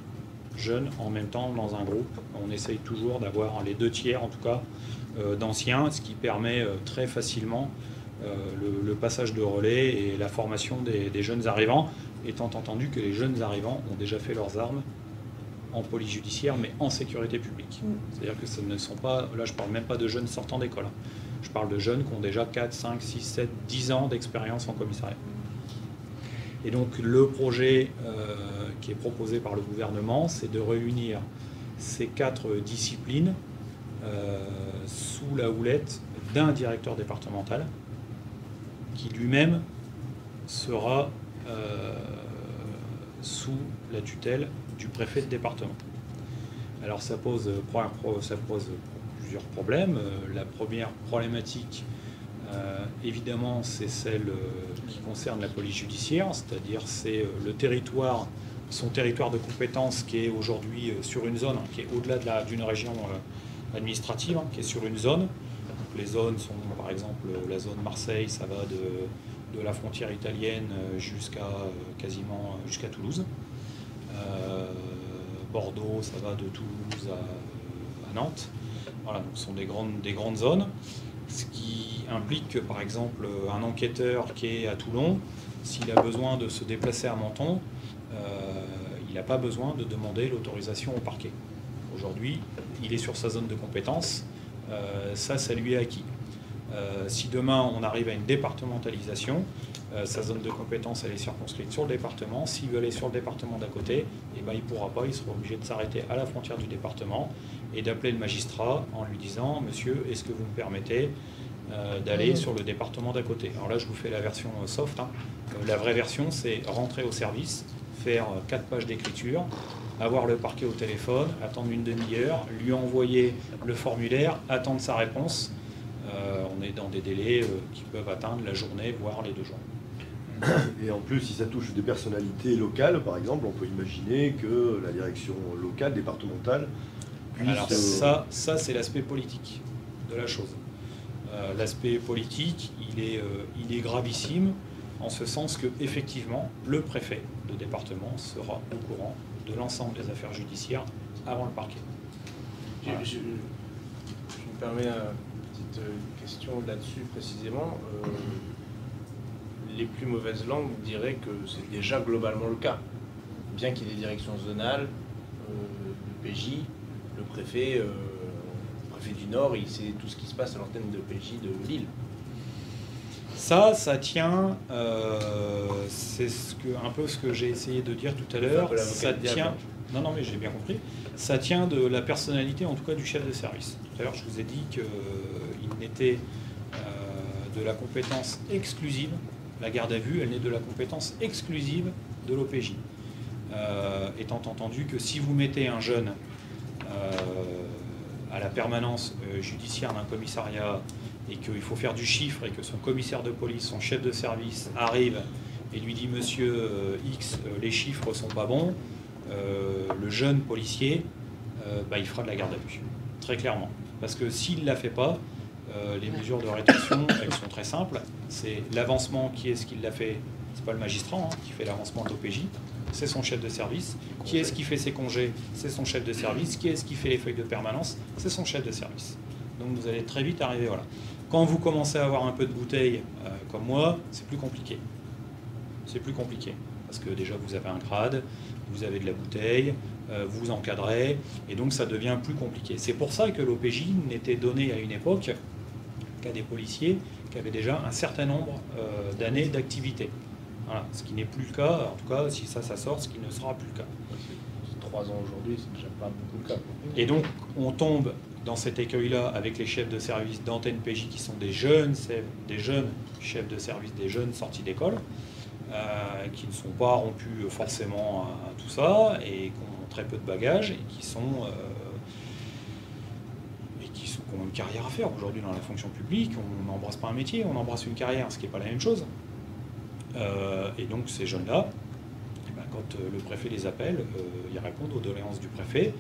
jeunes en même temps dans un groupe. On essaye toujours d'avoir les deux tiers, en tout cas, euh, d'anciens, ce qui permet euh, très facilement le, passage de relais et la formation des jeunes arrivants, étant entendu que les jeunes arrivants ont déjà fait leurs armes en police judiciaire, mais en sécurité publique. Mm. C'est-à-dire que ce ne sont pas, là je parle même pas de jeunes sortant d'école, hein. je parle de jeunes qui ont déjà 4, 5, 6, 7, 10 ans d'expérience en commissariat. Et donc le projet euh, qui est proposé par le gouvernement, c'est de réunir ces quatre disciplines euh, sous la houlette d'un directeur départemental qui lui-même sera euh, sous la tutelle du préfet de département. Alors ça pose, plusieurs problèmes. Euh, la première problématique, euh, évidemment, c'est celle euh, qui concerne la police judiciaire, c'est-à-dire c'est le territoire, son territoire de compétence qui est aujourd'hui sur une zone, qui est au-delà d'une région administrative, hein, qui est sur une zone. les zones sont, par exemple, la zone Marseille, ça va de, de la frontière italienne jusqu'à quasiment jusqu'à Toulouse. Euh, Bordeaux, ça va de Toulouse à, Nantes. Voilà, donc ce sont des grandes, des grandes zones. Ce qui implique que, par exemple, un enquêteur qui est à Toulon, s'il a besoin de se déplacer à Menton, euh, il n'a pas besoin de demander l'autorisation au parquet. Aujourd'hui, il est sur sa zone de compétence, euh, ça, ça lui est acquis. si demain on arrive à une départementalisation, euh, sa zone de compétence elle est circonscrite sur le département. S'il veut aller sur le département d'à côté, eh ben, il ne pourra pas, il sera obligé de s'arrêter à la frontière du département et d'appeler le magistrat en lui disant Monsieur, est-ce que vous me permettez euh, d'aller sur le département d'à côté? Alors là, je vous fais la version euh, soft. Hein. la vraie version, c'est rentrer au service, faire quatre pages d'écriture, avoir le parquet au téléphone, attendre une demi-heure, lui envoyer le formulaire, attendre sa réponse. on est dans des délais qui peuvent atteindre la journée, voire les deux jours. Et en plus, si ça touche des personnalités locales, par exemple, on peut imaginer que la direction locale, départementale, puisse... Alors ça, ça c'est l'aspect politique de la chose. Euh, l'aspect politique, il est, euh, il est gravissime, en ce sens que effectivement, le préfet de département sera au courant de l'ensemble des affaires judiciaires avant le parquet. Je, me permets une petite question là-dessus précisément les plus mauvaises langues diraient que c'est déjà globalement le cas. Bien qu'il y ait des directions zonales, euh, le PJ, le préfet, euh, le préfet du Nord, il sait tout ce qui se passe à l'antenne de PJ de Lille. Ça, ça tient, euh, c'est ce que, un peu ce que j'ai essayé de dire tout à l'heure. Ça tient, non, non, mais j'ai bien compris. Ça tient de la personnalité, en tout cas, du chef de service. Tout à l'heure, je vous ai dit qu'il n'était de la compétence exclusive la garde à vue, elle n'est de la compétence exclusive de l'OPJ. Euh, étant entendu que si vous mettez un jeune euh, à la permanence euh, judiciaire d'un commissariat et qu'il faut faire du chiffre et que son commissaire de police, son chef de service arrive et lui dit Monsieur X, les chiffres sont pas bons, le jeune policier, bah, il fera de la garde à vue, très clairement. Parce que s'il ne la fait pas, euh, les mesures de rétention, elles sont très simples. C'est l'avancement, qui est-ce qui l'a fait C'est pas le magistrat hein, qui fait l'avancement de l'OPJ, c'est son chef de service. Qui est-ce qui fait ses congés C'est son chef de service. Qui est-ce qui fait les feuilles de permanence C'est son chef de service. Donc vous allez très vite arriver voilà. Quand vous commencez à avoir un peu de bouteille, euh, comme moi, c'est plus compliqué. C'est plus compliqué. Parce que déjà, vous avez un grade, vous avez de la bouteille, euh, vous encadrez, et donc ça devient plus compliqué. C'est pour ça que l'OPJ n'était donné à une époque qu'à des policiers qui avaient déjà un certain nombre euh, d'années d'activité. Voilà, ce qui n'est plus le cas, en tout cas, si ça, ça sort, ce qui ne sera plus le cas. Trois ans aujourd'hui, c'est déjà pas beaucoup le cas. Et donc, on tombe dans cet écueil-là avec les chefs de service d'antenne PJ qui sont des jeunes, des jeunes chefs de service, des jeunes sortis d'école, euh, qui ne sont pas rompus forcément à, tout ça et qui ont très peu de bagages et qui sont euh, et qui, sont, ont une carrière à faire aujourd'hui dans la fonction publique. On n'embrasse pas un métier, on embrasse une carrière, ce qui n'est pas la même chose. Euh, et donc ces jeunes-là, eh ben, quand le préfet les appelle, ils répondent aux doléances du préfet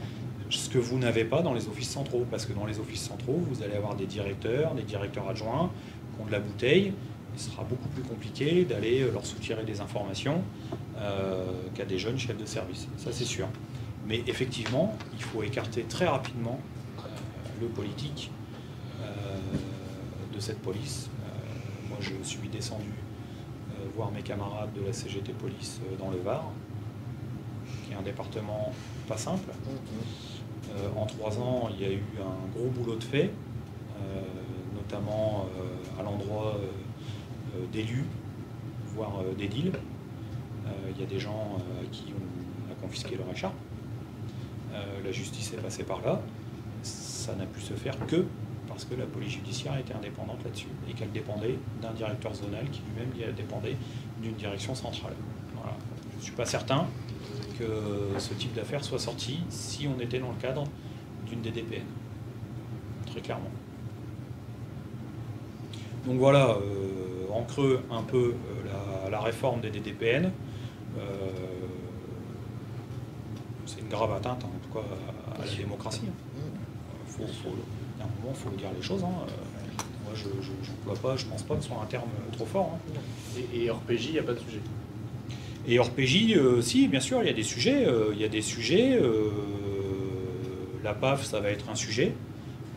ce que vous n'avez pas dans les offices centraux, parce que dans les offices centraux, vous allez avoir des directeurs, des directeurs adjoints qui ont de la bouteille. Il sera beaucoup plus compliqué d'aller leur soutirer des informations euh, qu'à des jeunes chefs de service, ça c'est sûr. Mais effectivement, il faut écarter très rapidement euh, le politique euh, de cette police. moi, je suis descendu voir mes camarades de la CGT Police dans le Var, qui est un département pas simple. Euh, en trois ans, il y a eu un gros boulot de fait, euh, notamment euh, à l'endroit d'élus, voire d'édiles. Il y a des gens qui ont confisqué leur écharpe. la justice est passée par là. Ça n'a pu se faire que parce que la police judiciaire était indépendante là-dessus et qu'elle dépendait d'un directeur zonal qui lui-même dépendait d'une direction centrale. Je ne suis pas certain que ce type d'affaires soit sorti si on était dans le cadre d'une DDPN. Très clairement. Donc voilà, euh, en creux un peu euh, la, réforme des DDPN. Euh, c'est une grave atteinte, en tout cas, à, la démocratie. Il faut, faut, un moment, il faut dire les choses. Hein. Moi, je ne pas, je pense pas que ce soit un terme trop fort. Hein. Et, et hors PJ, il n'y a pas de sujet et hors PJ, euh, si, bien sûr, il y a des sujets. Euh, il y a des sujets. Euh, la PAF, ça va être un sujet.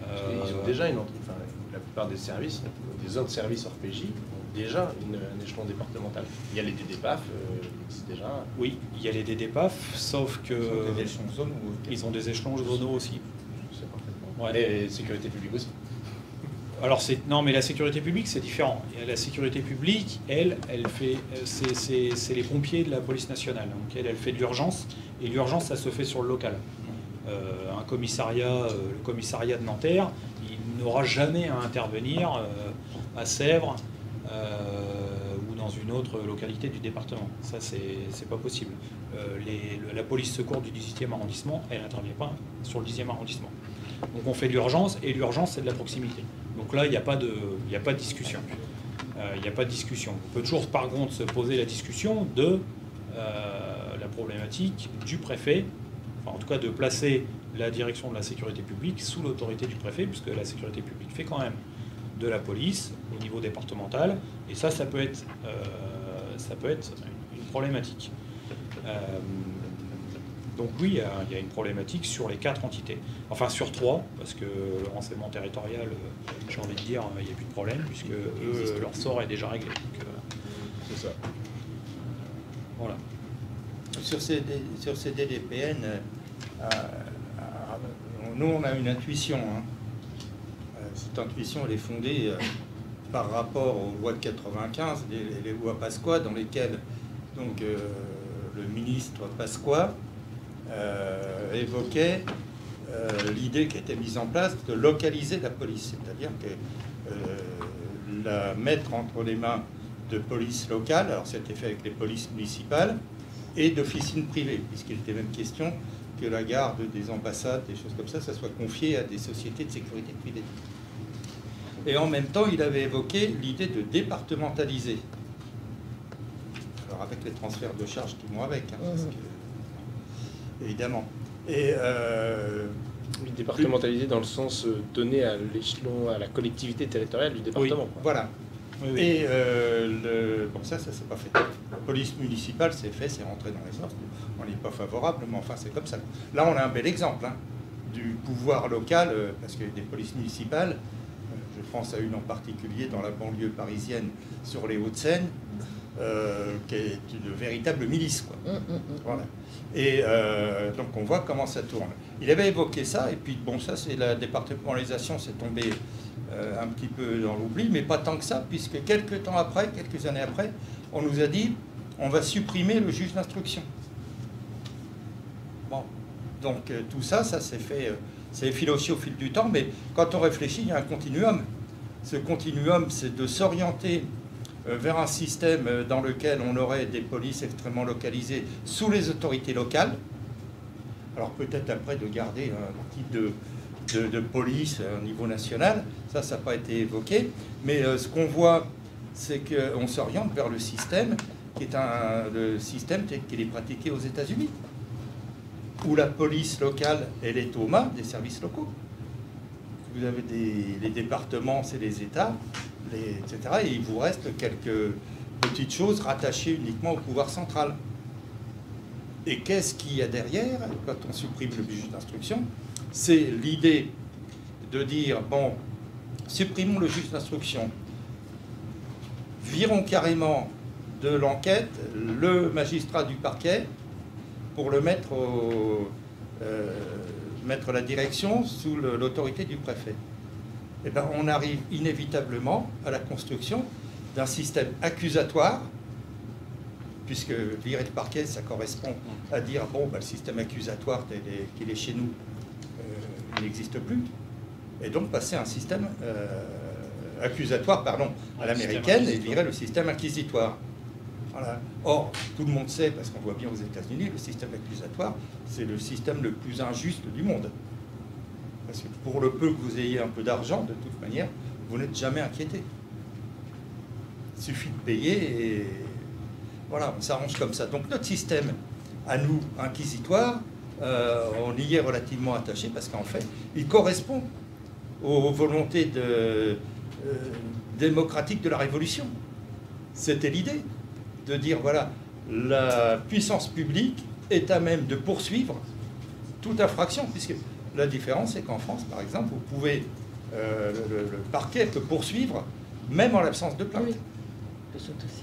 Ils ont déjà une enfin, la plupart des services, des autres services hors PJ, ont déjà un échelon départemental. Il y a les DDPAF, c'est déjà. Oui, il y a les DDPAF, sauf que. Ils ont des échelons zonaux. Ils ont des échelons zonaux aussi. Ouais. Et sécurité publique aussi. Alors c'est non, mais la sécurité publique c'est différent. La sécurité publique, elle, elle fait, c'est les pompiers de la police nationale. Donc elle, elle fait de l'urgence et l'urgence ça se fait sur le local. Euh, un commissariat, euh, le commissariat de Nanterre, il n'aura jamais à intervenir euh, à Sèvres ou dans une autre localité du département. Ça c'est pas possible. la police secours du 18e arrondissement, elle n'intervient pas sur le 10e arrondissement. Donc on fait de l'urgence et l'urgence c'est de la proximité. Donc là, il n'y a, pas de, discussion. Euh, il n'y a pas de discussion. On peut toujours, par contre, se poser la discussion de euh, la problématique du préfet, enfin, en tout cas de placer la direction de la sécurité publique sous l'autorité du préfet, puisque la sécurité publique fait quand même de la police au niveau départemental, et ça, ça peut être, euh, ça peut être une problématique. Donc oui, il y, a, une problématique sur les quatre entités. Enfin sur trois, parce que le renseignement territorial, euh, j'ai envie de dire, il n'y a plus de problème, puisque eux, leur sort est déjà réglé. Euh, C'est ça. Voilà. Sur ces, sur ces DDPN, euh, nous on a une intuition. Hein. Cette intuition elle est fondée par rapport aux lois de 95, les, lois Pasqua, dans lesquelles donc, le ministre Pasqua euh, évoquait euh, l'idée qui était mise en place de localiser la police, c'est-à-dire que euh, la mettre entre les mains de police locale, alors c'était fait avec les polices municipales, et d'officines privées, puisqu'il était même question que la garde des ambassades, des choses comme ça, ça soit confié à des sociétés de sécurité privée. Et en même temps, il avait évoqué l'idée de départementaliser. Alors avec les transferts de charges qui vont avec, hein, parce mmh. que évidemment. Et euh, départementalisé dans le sens euh, donné à l'échelon, à la collectivité territoriale du département. voilà. Et euh, le, bon, ça, ça s'est pas fait. La police municipale, c'est fait, c'est rentré dans les ordres. On n'est pas favorable, mais enfin, c'est comme ça. Là, on a un bel exemple hein, du pouvoir local, euh, parce qu'il y a des polices municipales. je pense à une en particulier dans la banlieue parisienne, sur les Hauts-de-Seine. euh, qui est une véritable milice. Quoi. Hum, hum, hum. Voilà. Et euh, donc on voit comment ça tourne. Il avait évoqué ça, et puis bon, ça c'est la départementalisation, c'est tombé euh, un petit peu dans l'oubli, mais pas tant que ça, puisque quelques temps après, quelques années après, on nous a dit on va supprimer le juge d'instruction. Bon, donc euh, tout ça, ça s'est fait, c'est filoché au fil du temps, mais quand on réfléchit, il y a un continuum. Ce continuum, c'est de s'orienter vers un système euh, dans lequel on aurait des polices extrêmement localisées sous les autorités locales. Alors peut-être après de garder un type de, de, police au niveau national, ça, ça n'a pas été évoqué. Mais euh, ce qu'on voit, c'est qu'on s'oriente vers le système qui est un, système tel qu'il est pratiqué aux États-Unis, où la police locale, elle est aux mains des services locaux. Vous avez les départements, c'est les États, etc. Et il vous reste quelques petites choses rattachées uniquement au pouvoir central. Et qu'est-ce qu'il y a derrière quand on supprime le juge d'instruction? C'est l'idée de dire, bon, supprimons le juge d'instruction, virons carrément de l'enquête le magistrat du parquet pour le mettre, au, euh, mettre la direction sous l'autorité du préfet. Eh ben, on arrive inévitablement à la construction d'un système accusatoire, puisque virer le parquet, ça correspond à dire bon, ben, le système accusatoire qu'il est chez nous euh, n'existe plus, et donc passer à un système euh, accusatoire, pardon, à l'américaine, et virer le système inquisitoire. Voilà. Or, tout le monde sait, parce qu'on voit bien aux États-Unis, le système accusatoire, c'est le système le plus injuste du monde. Parce que pour le peu que vous ayez un peu d'argent, de toute manière, vous n'êtes jamais inquiété. Il suffit de payer et voilà, on s'arrange comme ça. Donc notre système, à nous, inquisitoire, euh, on y est relativement attaché parce qu'en fait, il correspond aux volontés euh, démocratiques de la Révolution. C'était l'idée de dire, voilà, la puissance publique est à même de poursuivre toute infraction, puisque la différence, c'est qu'en France, par exemple, vous pouvez, euh, le, parquet peut poursuivre même en l'absence de plainte. Oui.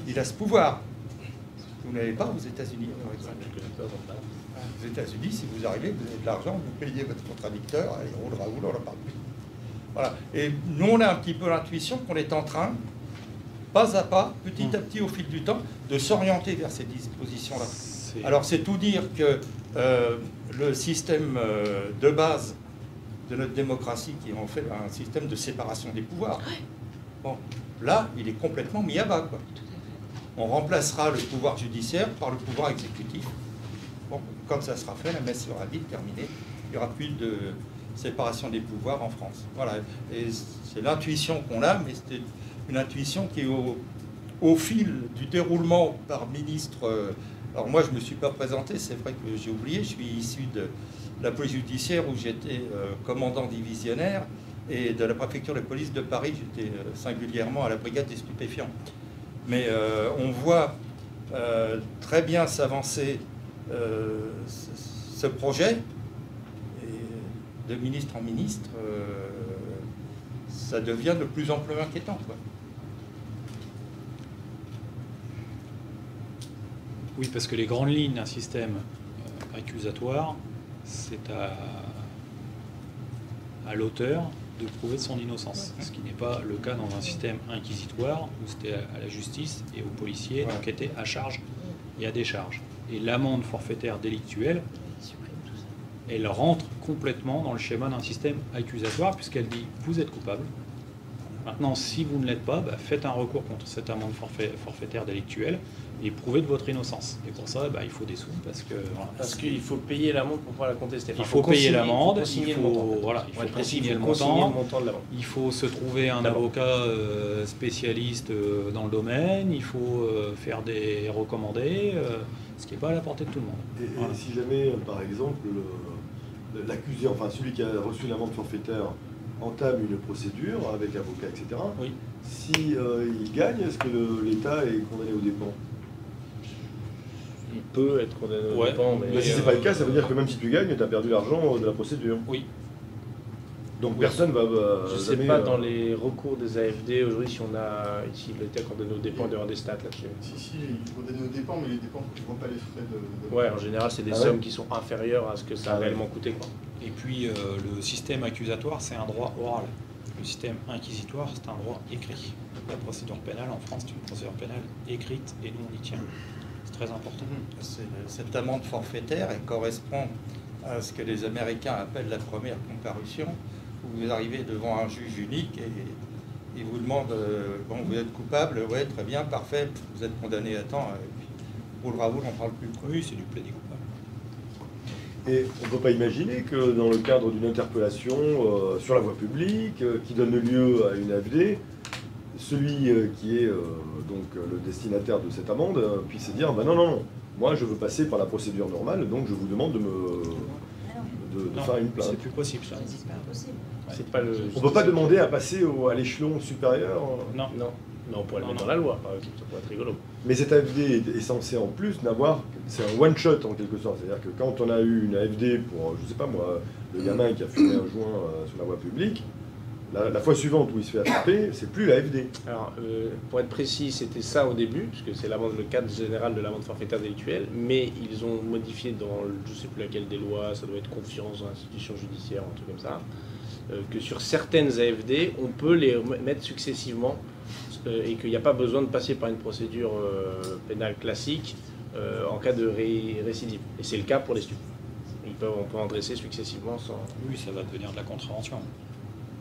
Il a ce pouvoir. Vous n'avez pas aux États-Unis, par exemple. Aux États-Unis, si vous arrivez, vous avez de l'argent, vous payez votre contradicteur, allez, roule, Raoul, on n'en parle plus. Voilà. Et nous, on a un petit peu l'intuition qu'on est en train, pas à pas, petit à petit, au fil du temps, de s'orienter vers ces dispositions-là. Alors, c'est tout dire que euh, le système euh, de base de notre démocratie, qui est en fait un système de séparation des pouvoirs, bon, là, il est complètement mis à bas. Quoi. On remplacera le pouvoir judiciaire par le pouvoir exécutif. Bon, quand ça sera fait, la messe sera vite terminée. Il n'y aura plus de séparation des pouvoirs en France. Voilà. Et c'est l'intuition qu'on a, mais c'était une intuition qui est au, au fil du déroulement par ministre. euh, alors moi, je ne me suis pas présenté, c'est vrai que j'ai oublié, je suis issu de la police judiciaire où j'étais euh, commandant divisionnaire et de la préfecture de police de Paris, j'étais euh, singulièrement à la brigade des stupéfiants. Mais on voit très bien s'avancer ce, projet, et de ministre en ministre, ça devient de plus en plus inquiétant. Oui, parce que les grandes lignes d'un système euh, accusatoire, c'est à, à l'auteur de prouver son innocence. Ce qui n'est pas le cas dans un système inquisitoire où c'était à la justice et aux policiers d'enquêter à charge et à décharge. Et l'amende forfaitaire délictuelle, elle rentre complètement dans le schéma d'un système accusatoire puisqu'elle dit vous êtes coupable. Maintenant, si vous ne l'êtes pas, bah, faites un recours contre cette amende forfait- forfaitaire délictuelle et prouvez de votre innocence. Et pour ça, bah, il faut des sous parce que voilà, Parce qu'il faut payer l'amende pour pouvoir la contester. il faut payer l'amende, il le faut, montant. voilà, il Pour faut consigner le montant. le montant de l'amende. Il faut se trouver un avocat euh, spécialiste euh, dans le domaine, il faut euh, faire des recommandés, euh, ce qui n'est pas à la portée de tout le monde. Et, si jamais, par exemple, le- l'accusé, enfin celui qui a reçu l'amende forfaitaire, entame une procédure avec avocat, etc., Oui. si euh, il gagne, est-ce que l'État est condamné au dépens? Il peut être condamné au Ouais. dépens, mais. Bah, Si c'est euh, pas le cas, ça veut dire que même si tu gagnes, tu as perdu l'argent de la procédure. Oui. Donc personne va. va Je ne sais pas euh, dans les recours des AFD aujourd'hui si on a ici le texte condamné aux dépens d'avoir des stats là-dessus. Si, si, il faut donner aux dépens, mais les dépenses ne couvrent pas les frais de. de- Ouais, en général, c'est des Ah ouais sommes qui sont inférieures à ce que ça a Ah ouais. réellement coûté. Quoi. Et puis euh, le système accusatoire, c'est un droit oral. Le système inquisitoire, c'est un droit écrit. La procédure pénale en France, c'est une procédure pénale écrite et nous on y tient. Très important. C'est- Cette amende forfaitaire elle correspond à ce que les Américains appellent la première comparution, où vous arrivez devant un juge unique et il vous demande euh, bon, vous êtes coupable, ouais, très bien, parfait, vous êtes condamné à temps, et puis pour le Raoul, on parle plus. Oui, c'est du plaidé coupable. Et on ne peut pas imaginer que dans le cadre d'une interpellation euh, sur la voie publique euh, qui donne lieu à une AFD, celui euh, qui est euh, donc euh, le destinataire de cette amende puisse dire bah non, non, non, moi je veux passer par la procédure normale, donc je vous demande de me de, de Non, faire une plainte. c'est plus possible ça. C'est pas possible. C'est pas le. On ne peut pas demander à passer au- à l'échelon supérieur. Non. Non, non, on pourrait le mettre dans la loi, par exemple, ça pourrait être rigolo. Mais cette AFD est- censée en plus n'avoir, c'est un one shot en quelque sorte. C'est-à-dire que quand on a eu une AFD pour, je sais pas moi, le gamin qui a fumé un joint euh, sur la voie publique, la, la fois suivante où il se fait attraper, c'est plus l'AFD. Alors, euh, pour être précis, c'était ça au début, puisque c'est le cadre général de l'amende forfaitaire délictuelle, mais ils ont modifié dans, le- je sais plus laquelle des lois, ça doit être confiance dans l'institution judiciaire, un truc comme ça, euh, que sur certaines AFD, on peut les mettre successivement euh, et qu'il n'y a pas besoin de passer par une procédure euh, pénale classique euh, en cas de ré- récidive. Et c'est le cas pour les peuvent, on peut en dresser successivement sans. Oui, ça va devenir de la contravention.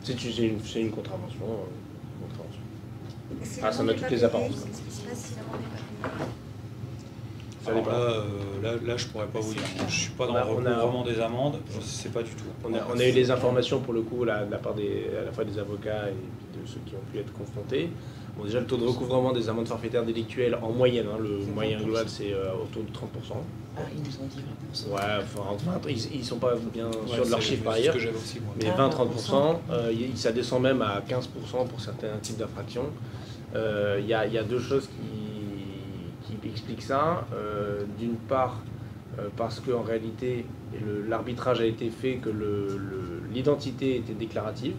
C'est une, c'est une- contravention. euh, contravention. Si Ah, ça l'amende a n'est toutes les apparences. Ça Alors là, euh, là, là, je pourrais pas vous dire. Je suis pas dans On a- le on a- recouvrement des amendes, je sais pas du tout. On a, on a eu les informations pour le coup là, de la part des, à la fois des avocats et de ceux qui ont pu être confrontés. Bon, déjà, le taux de recouvrement des amendes forfaitaires délictuelles en moyenne, hein, le moyen 20%. global, c'est euh, autour de 30%. Ah, ils nous ont dit 20%. Ouais, enfin, entre 20, ils, ils sont pas bien Ouais, sûrs de leur chiffre par ailleurs, ce que j'avais aussi moi. mais Ah, 20-30%, euh, il- ça descend même à 15% pour certains types d'infractions. Euh, Il y, a, il y a deux choses qui, qui expliquent ça. Euh, D'une part, euh, parce qu'en réalité, l'arbitrage a été fait que le- le- l'identité était déclarative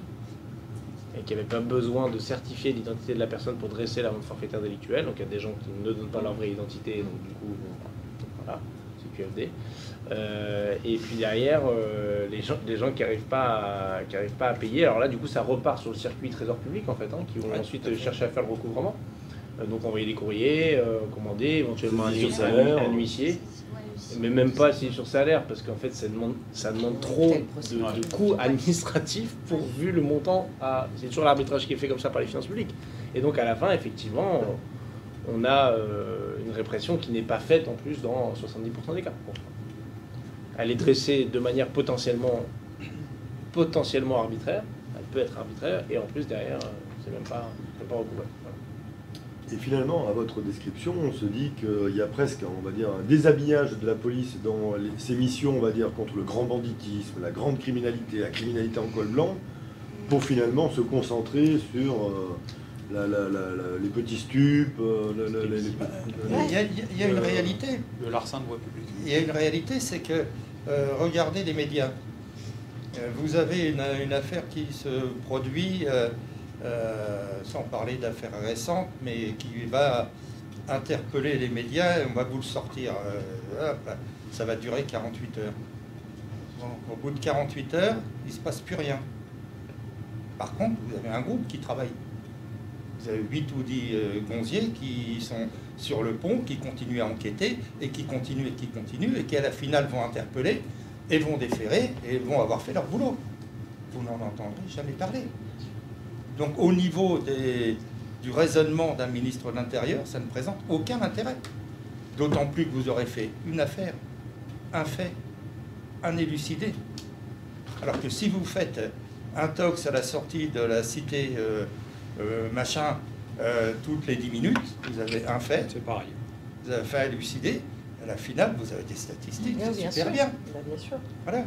et qu'il n'y avait pas besoin de certifier l'identité de la personne pour dresser l'amende forfaitaire délictuelle. Donc il y a des gens qui ne donnent pas leur vraie identité, donc du coup, bon, voilà, c'est QFD. Euh, et puis derrière, euh, les, gens, les gens qui n'arrivent pas, à- qui arrivent pas à payer, alors là, du coup, ça repart sur le circuit trésor public, en fait, hein, qui vont Ouais, ensuite chercher à faire le recouvrement. Euh, donc envoyer des courriers, euh, commander éventuellement un, un huissier. Mais même pas si sur salaire, parce qu'en fait, ça demande, ça demande trop de, coûts administratifs pour vu le montant. À... C'est toujours l'arbitrage qui est fait comme ça par les finances publiques. Et donc, à la fin, effectivement, on a euh, une répression qui n'est pas faite en plus dans 70% des cas. Elle est dressée de manière potentiellement, potentiellement arbitraire. Elle peut être arbitraire, et en plus, derrière, euh, c'est même pas, même pas recouvré. Et finalement, à votre description, on se dit qu'il y a presque, on va dire, un déshabillage de la police dans les- ses missions, on va dire, contre le grand banditisme, la grande criminalité, la criminalité en col blanc, pour finalement se concentrer sur euh, la- la- la- la- les petits stupes, euh, Il y a, il y a une Euh, réalité. Le larcin de voie publique. Il y a une réalité, c'est que euh, regardez les médias. Vous avez une, une affaire qui se produit, euh, sans parler d'affaires récentes, mais qui va interpeller les médias. et On va vous le sortir. euh, ça va durer 48 heures. Au bout de 48 heures, il ne se passe plus rien. Par contre, vous avez un groupe qui travaille. Vous avez 8 ou 10 euh, gonziers qui sont sur le pont, qui continuent à enquêter, et qui continuent et qui continuent, et qui à la finale vont interpeller, et vont déférer, et vont avoir fait leur boulot. Vous n'en entendrez jamais parler. Donc au niveau des- du raisonnement d'un ministre de l'Intérieur, ça ne présente aucun intérêt. D'autant plus que vous aurez fait une affaire, un fait, un élucidé. Alors que si vous faites un tox à la sortie de la cité euh, euh, machin euh, toutes les 10 minutes, vous avez un fait, C'est pareil. vous avez un fait élucidé, à la finale, vous avez des statistiques, Oui, c'est bien super sûr. bien. Bah, bien sûr. Voilà.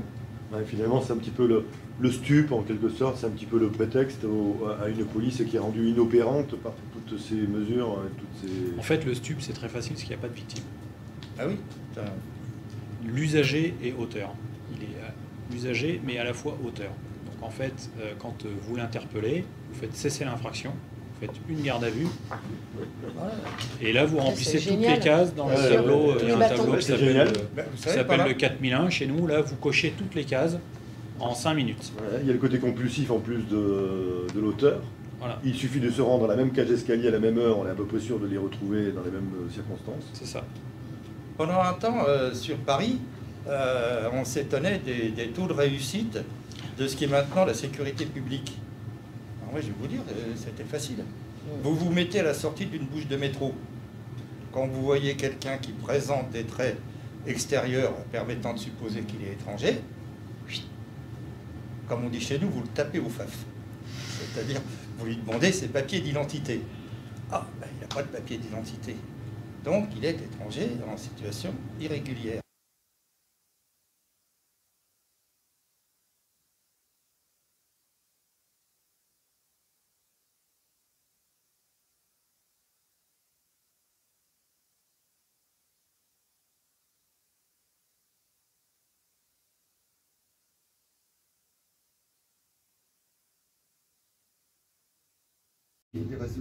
Ouais, finalement, c'est un petit peu le, le stup, en quelque sorte, c'est un petit peu le prétexte au- à une police qui est rendue inopérante par toutes ces mesures, toutes ces... En fait, le stup, c'est très facile parce qu'il n'y a pas de victime. Ah oui. L'usager est auteur. Il est euh, usager, mais à la fois auteur. Donc en fait, euh, quand euh, vous l'interpellez, vous faites cesser l'infraction, vous faites une garde à vue, et là vous remplissez toutes génial. les cases dans le tableau. Il y a un bah, tableau qui s'appelle génial. le- Ben, vous qui savez, s'appelle par le là, 4001. Chez nous, là, vous cochez toutes les cases en 5 minutes. Ouais, il y a le côté compulsif en plus de, de l'auteur. Voilà, Il suffit de se rendre à la même cage d'escalier à la même heure, on est à peu près sûr de les retrouver dans les mêmes euh, circonstances. c'est ça. Pendant un temps, euh, sur Paris, euh, on s'étonnait des, des taux de réussite de ce qui est maintenant la sécurité publique. Alors moi, je vais vous dire, euh, c'était facile. Vous vous mettez à la sortie d'une bouche de métro. Quand vous voyez quelqu'un qui présente des traits extérieurs permettant de supposer qu'il est étranger, comme on dit chez nous, vous le tapez au faf. C'est-à-dire, vous lui demandez ses papiers d'identité. Ah, ben, il n'a pas de papier d'identité. Donc, il est étranger en situation irrégulière.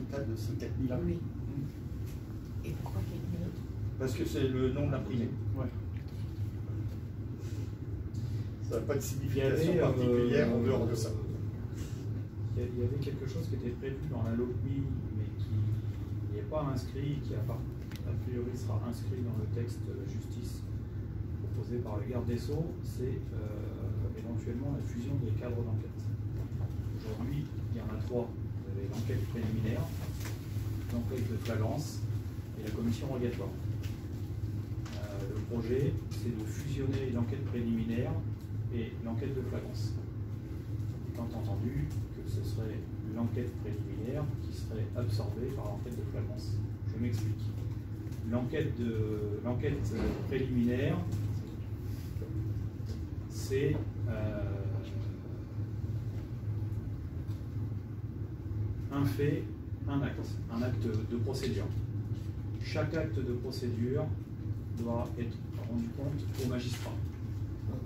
De ce 4000 Oui. Et pourquoi quelques minutes Parce que c'est le nom de l'imprimé. Ça n'a pas de signification avait, euh, particulière en dehors de ça. Il y avait quelque chose qui était prévu dans la LOPMI, mais qui n'est pas inscrit, qui a, part- a priori sera inscrit dans le texte justice proposé par le garde des Sceaux, c'est euh, éventuellement la fusion des cadres d'enquête. Aujourd'hui, il y en a trois. L'enquête préliminaire, l'enquête de flagrance et la commission rogatoire. Euh, le projet, c'est de fusionner l'enquête préliminaire et l'enquête de flagrance étant entendu que ce serait l'enquête préliminaire qui serait absorbée par l'enquête de flagrance. Je m'explique. L'enquête préliminaire, c'est euh, un fait, un acte, un acte de procédure. Chaque acte de procédure doit être rendu compte au magistrat.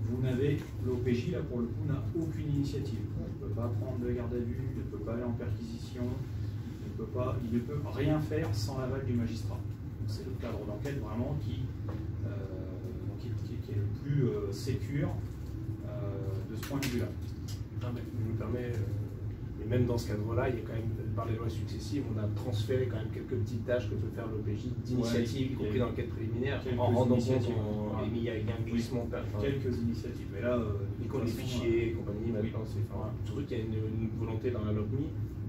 Vous n'avez, l'OPJ, là, pour le coup, n'a aucune initiative. Il ne peut pas prendre de garde à vue, il ne peut pas aller en perquisition, il ne peut, rien faire sans l'aval du magistrat. C'est le cadre d'enquête vraiment qui, euh, qui, qui- est le plus euh, sécure euh, de ce point de vue-là. Ah, et même dans ce cadre-là, il y a quand même, par les lois successives, on a transféré quand même quelques petites tâches que peut faire l'OPJ d'initiative, y compris dans l'enquête préliminaire, quelques en rendant compte, en- il y a il un glissement, Quelques initiatives. Mais là, euh, les façon, fichiers et compagnie, maintenant, c'est Voilà. surtout qu'il y a une, volonté dans la LOPMI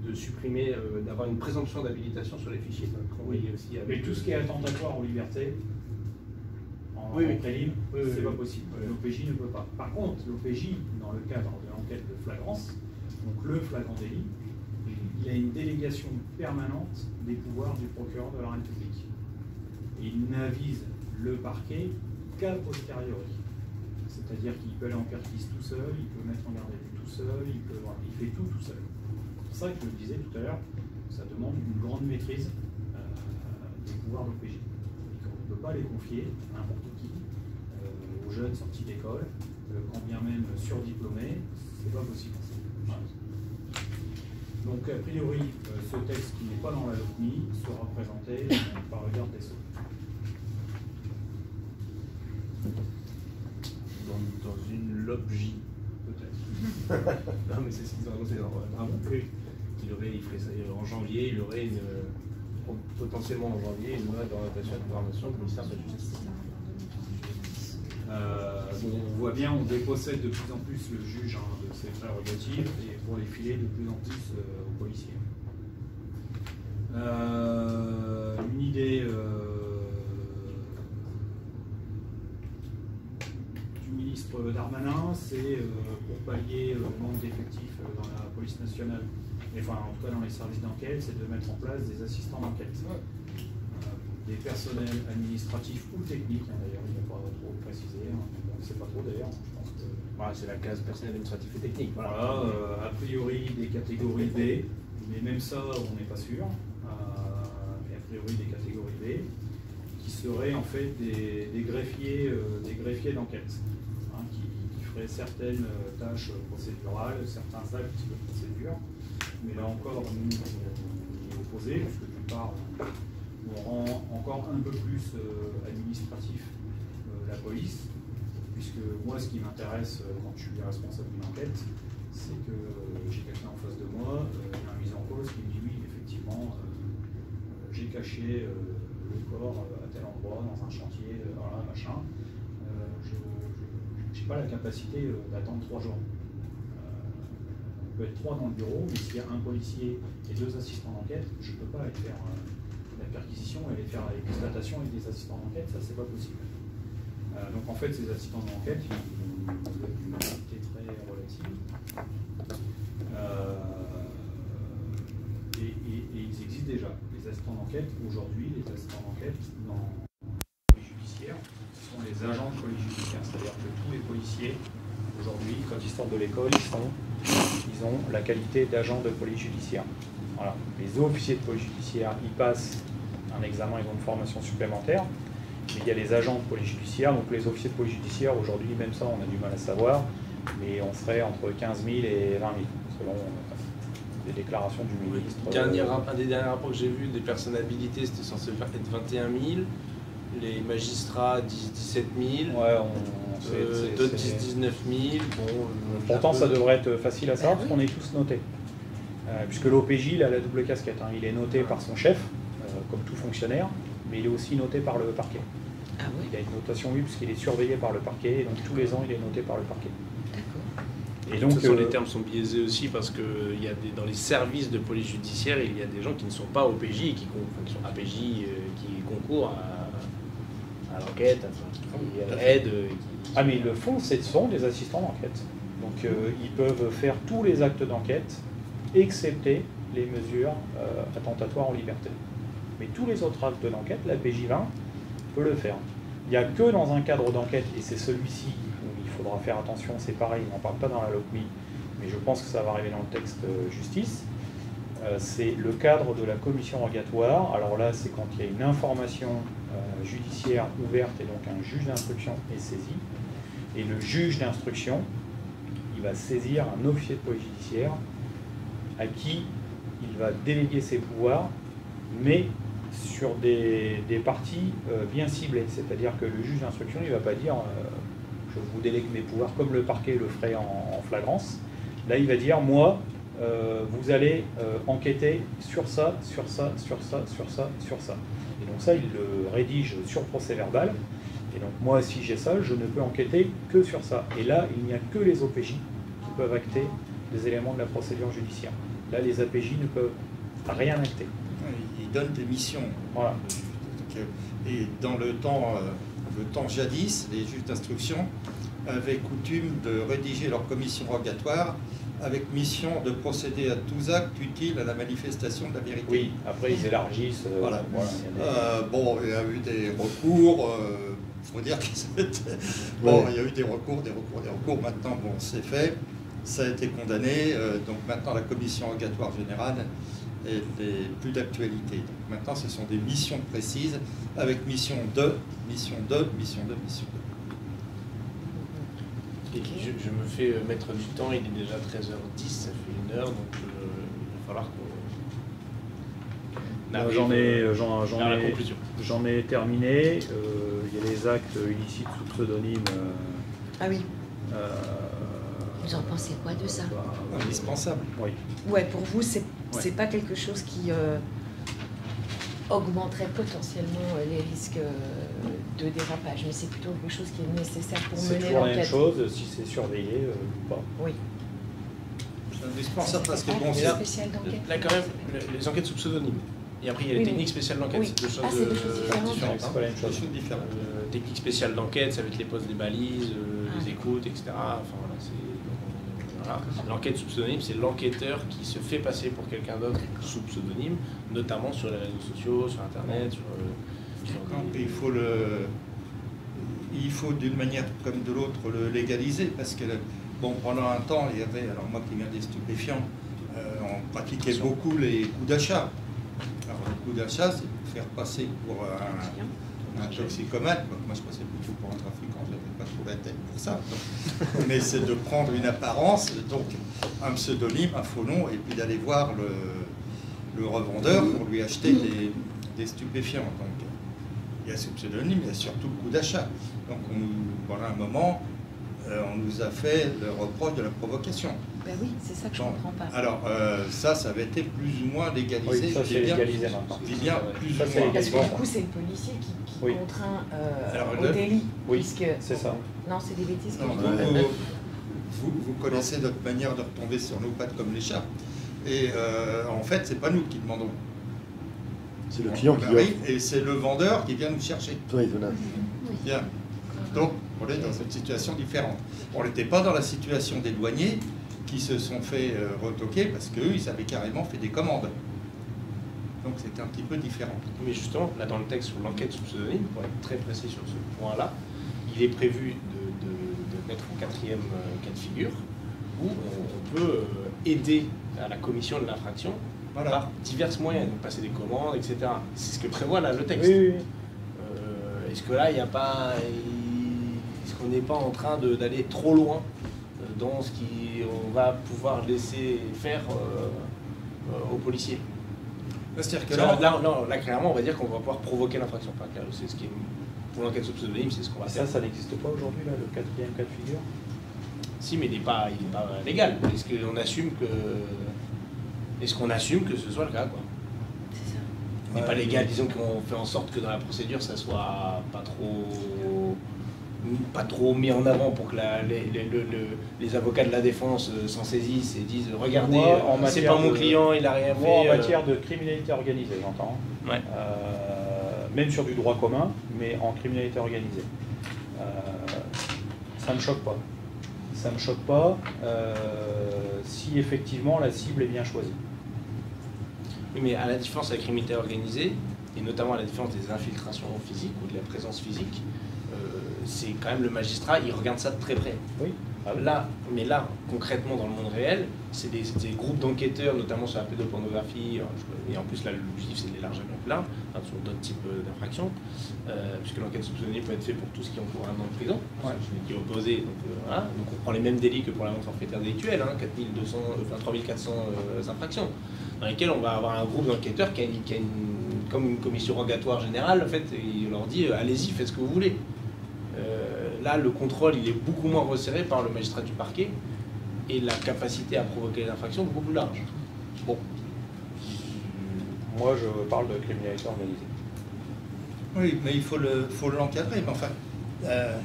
de supprimer, euh, d'avoir une présomption d'habilitation sur les fichiers. Aussi Mais avec tout ce qui est attentatoire aux libertés, en, Oui, en oui. prélim, Oui, oui, c'est pas possible. L'OPJ ne peut pas. Par contre, l'OPJ, dans le cadre de l'enquête de flagrance, donc le flagrant délit, il a une délégation permanente des pouvoirs du procureur de la République. Il n'avise le parquet qu'à posteriori. C'est-à-dire qu'il peut aller en perquise tout seul, il peut mettre en garde à vue tout seul, il, peut, il fait tout tout seul. C'est pour ça que je le disais tout à l'heure, ça demande une grande maîtrise euh, des pouvoirs d'OPJ. Et qu'on ne peut pas les confier à n'importe qui, euh, aux jeunes sortis d'école, euh, quand bien même surdiplômés, c'est pas possible. Donc a priori, euh, ce texte qui n'est pas dans la LOPMI sera présenté euh, par le garde des Sceaux. dans, dans une LOPJ, peut-être. non, mais c'est ce qu'ils ont annoncé dans vraiment plus. Il, aurait, il ferait ça en janvier, il aurait une, potentiellement en janvier une loi d'orientation et de programmation du ministère de la Justice. Euh, on voit bien, on dépossède de plus en plus le juge hein, de ses prérogatives et pour les filer de plus en plus euh, aux policiers. Euh, une idée du ministre Darmanin, c'est pour pallier le manque d'effectifs dans la police nationale, enfin en tout cas dans les services d'enquête, c'est de mettre en place des assistants d'enquête. Des personnels administratifs ou techniques, hein, d'ailleurs, il n'y a pas trop précisé, hein, on ne sait pas trop d'ailleurs, je pense que Voilà, c'est la case personnel administratif et technique. voilà, euh, a priori des catégories B, mais même ça, on n'est pas sûr. Euh, mais a priori des catégories B, qui seraient en fait des, des greffiers, euh, des greffiers d'enquête, hein, qui, qui ferait certaines euh, tâches procédurales, certains actes de procédure. Mais là encore, nous, on est opposés, parce que d'une part, on rend encore un peu plus euh, administratif euh, la police, puisque moi, ce qui m'intéresse euh, quand je suis responsable d'une enquête, c'est que j'ai quelqu'un en face de moi, il y a un mise en cause qui me dit oui, effectivement, j'ai caché le corps à tel endroit, dans un chantier, voilà, machin. Je n'ai pas la capacité d'attendre trois jours. On peut être trois dans le bureau, mais s'il y a un policier et deux assistants d'enquête, je ne peux pas aller faire perquisition et aller faire la constatation avec des assistants d'enquête, ça c'est pas possible. Euh, donc en fait, ces assistants d'enquête, ils ont une activité très relative. Euh, et, et- et ils existent déjà. Les assistants d'enquête, aujourd'hui, les assistants d'enquête dans la police judiciaire sont les agents de police judiciaire. C'est-à-dire que tous les policiers, aujourd'hui, quand ils sortent de l'école, ils, ils ont la qualité d'agent de police judiciaire. Les officiers de police judiciaire, ils passent un examen, ils ont une formation supplémentaire. Mais il y a les agents de police judiciaire, donc les officiers de police judiciaire, aujourd'hui, même ça, on a du mal à savoir, mais on serait entre 15 000 et 20 000, selon euh, les déclarations du ministre. Dernier rap- un des derniers rapports que j'ai vu des personnes habilitées, c'était censé être 21 000. Les magistrats disent 17 000. Ouais, on, Euh, D'autres c'est- disent 19 000. Bon, euh, Pourtant, ça devrait être facile à savoir Ah parce qu'on est tous notés. Euh, puisque l'OPJ, il a la double casquette. hein. Il est noté par son chef, euh, comme tout fonctionnaire, mais il est aussi noté par le parquet. Ah oui, Il a une notation oui, puisqu'il est surveillé par le parquet, et donc tous les ans, il est noté par le parquet. d'accord. Et donc, façon, euh, les termes sont biaisés aussi parce que il y a des, dans les services de police judiciaire, il y a des gens qui ne sont pas OPJ, et qui, qui sont APJ, euh, qui concourent à, à l'enquête, qui euh, fait. aident. qui- Ah mais ils le font, ce sont des assistants d'enquête. Donc euh, ils peuvent faire tous les actes d'enquête, excepté les mesures euh, attentatoires en liberté. Mais tous les autres actes d'enquête, la PJ20 peut le faire. Il n'y a que dans un cadre d'enquête, et c'est celui-ci où il faudra faire attention, c'est pareil, on n'en parle pas dans la LOCMI, mais je pense que ça va arriver dans le texte euh, justice, euh, c'est le cadre de la commission rogatoire. Alors là, c'est quand il y a une information euh, judiciaire ouverte et donc un juge d'instruction est saisi. Et le juge d'instruction, il va saisir un officier de police judiciaire à qui il va déléguer ses pouvoirs, mais sur des, parties euh, bien ciblées. C'est-à-dire que le juge d'instruction, il ne va pas dire euh, je vous délègue mes pouvoirs comme le parquet le ferait en, flagrance. Là, il va dire moi, euh, vous allez enquêter sur ça, sur ça, sur ça, sur ça, sur ça. Et donc ça, il le rédige sur procès verbal. Et donc moi, si j'ai ça, je ne peux enquêter que sur ça. Et là, il n'y a que les OPJ qui peuvent acter des éléments de la procédure judiciaire. Là, les APJ ne peuvent rien acter. Ils donnent des missions. Voilà. Euh, Et dans le temps, euh, le temps jadis, les juges d'instruction avaient coutume de rédiger leur commission rogatoire avec mission de procéder à tous actes utiles à la manifestation de la vérité. Oui, après, ils élargissent. euh, Voilà. Euh, bon, il y a eu des recours. Il faut dire que c'était. Bon, Ouais. il y a eu des recours, des recours, des recours. Maintenant, bon, c'est fait. Ça a été condamné. euh, donc maintenant, la commission rogatoire générale elle n'est plus d'actualité. Maintenant, ce sont des missions précises avec mission de, mission de, mission de, mission de. Et je, je me fais euh, mettre du temps, il est déjà 13h10, ça fait une heure, donc euh, il va falloir qu'on. Arrive, J'en ai, euh, j'en, ai- ai terminé. Euh, Il y a les actes illicites sous pseudonyme. euh, Ah oui, euh, vous en pensez quoi de ça? Indispensable. Oui. Ouais, pour vous, c'est Ouais. c'est pas quelque chose qui euh, augmenterait potentiellement euh, les risques euh, de dérapage, mais c'est plutôt quelque chose qui est nécessaire pour C'est mener toujours la même l'enquête. chose, si c'est surveillé euh, ou pas. Oui. C'est indispensable parce que bon, c'est- spéciale d'enquête. Là, quand même, le- les enquêtes sous pseudonyme. Et après, il y a les Oui, techniques spéciales d'enquête, oui. c'est deux choses, Ah, c'est deux choses différentes. C'est pas la même chose. Euh, technique spéciale d'enquête, ça va être les postes des balises, euh, Ah. les écoutes, etc. Enfin, voilà, c'est- voilà. L'enquête sous pseudonyme, c'est l'enquêteur qui se fait passer pour quelqu'un d'autre sous pseudonyme, notamment sur les réseaux sociaux, sur Internet, sur, euh, sur Non, des- Il faut le, il faut d'une manière comme de l'autre le légaliser parce que bon pendant un temps il y avait alors moi qui viens des stupéfiants, euh, on pratiquait beaucoup les coups d'achat. Alors les coups d'achat c'est faire passer pour un, un toxicomane, moi je passais plutôt pour un trafiquant, j'avais pour ça. Mais c'est de prendre une apparence, donc un pseudonyme, un faux nom, et puis d'aller voir le, le revendeur pour lui acheter des, des stupéfiants. Donc il y a ce pseudonyme, il y a surtout le coût d'achat. Donc on, nous- voilà un moment, euh, on nous a fait le reproche de la provocation. Ben oui, c'est ça que je Bon, comprends pas. Alors euh, ça, ça avait été plus ou moins légalisé. Oui, ça je c'est légalisé maintenant. bien plus Ça, ou c'est moins. Parce que du coup, c'est le policier qui Oui. contraint euh, Alors, au délit. Oui, puisque... c'est ça. Non, c'est des bêtises que Non, vous, vous- vous- vous connaissez notre manière de retomber sur nos pattes comme les chats. Et euh, en fait, c'est pas nous qui demandons. C'est le client qui arrive et c'est le vendeur qui vient nous chercher. Oui, voilà. Bien. Donc, on est dans une situation différente. On n'était pas dans la situation des douaniers qui se sont fait euh, retoquer parce qu'eux, ils avaient carrément fait des commandes. Donc, c'était un petit peu différent. Mais justement, là dans le texte sur l'enquête sous pseudonyme, pour être très précis sur ce point-là, il est prévu de, de- de mettre un quatrième euh, cas de figure où on, on peut euh, aider à la commission de l'infraction Voilà. par divers moyens, donc passer des commandes, etc. C'est ce que prévoit là le texte. Oui, oui, oui. Euh, Est-ce que là, il n'y a pas. Est-ce qu'on n'est pas en train d'aller trop loin dans ce qu'on va pouvoir laisser faire euh, euh, aux policiers? C'est-à-dire que là, là, là, là, là, clairement, on va dire qu'on va pouvoir provoquer l'infraction. Enfin, c'est ce qui est pour l'enquête sous pseudonyme, c'est ce qu'on va faire. ça, ça n'existe pas aujourd'hui, là, le quatrième cas de figure? Si, mais il n'est pas, il est pas légal. Est-ce qu'on assume que, est-ce qu'on assume que ce soit le cas, quoi? C'est ça. Il n'est Ouais. pas légal. Disons qu'on fait en sorte que dans la procédure, ça soit pas trop, pas trop mis en avant pour que la- les, les- le- le- les avocats de la défense euh, s'en saisissent et disent regardez, Moi, en euh, c'est matière pas mon de- client, il a rien Moi, fait. en euh, matière de criminalité organisée, j'entends. Ouais. Euh, même sur du droit commun, mais en criminalité organisée. Euh, ça ne me choque pas. Ça ne me choque pas euh, si effectivement la cible est bien choisie. Oui, mais à la différence de la criminalité organisée, et notamment à la différence des infiltrations physiques ou de la présence physique, euh, c'est quand même le magistrat, il regarde ça de très près. Oui. Ah oui. Là, mais là, concrètement, dans le monde réel, c'est des, groupes d'enquêteurs, notamment sur la pédopornographie, euh, et en plus, là, l'objectif, c'est d'élargir donc là, enfin, sur d'autres types euh, d'infractions, euh, puisque l'enquête soupçonnée peut être faite pour tout ce qui encourt un an de prison, Ouais. qui est opposé, donc euh, voilà. Donc on prend les mêmes délits que pour la vente forfaitaire délictuelle, hein, 4200, enfin 3400 euh, infractions, dans lesquelles on va avoir un groupe d'enquêteurs qui a, une- qui a une- comme une commission rogatoire générale, en fait, et on leur dit, allez-y, faites ce que vous voulez. Euh, là, le contrôle, il est beaucoup moins resserré par le magistrat du parquet et la capacité à provoquer les infractions beaucoup plus large. Bon, Moi, je parle de criminalité organisée. oui, mais il faut le, faut l'encadrer. Mais enfin, euh,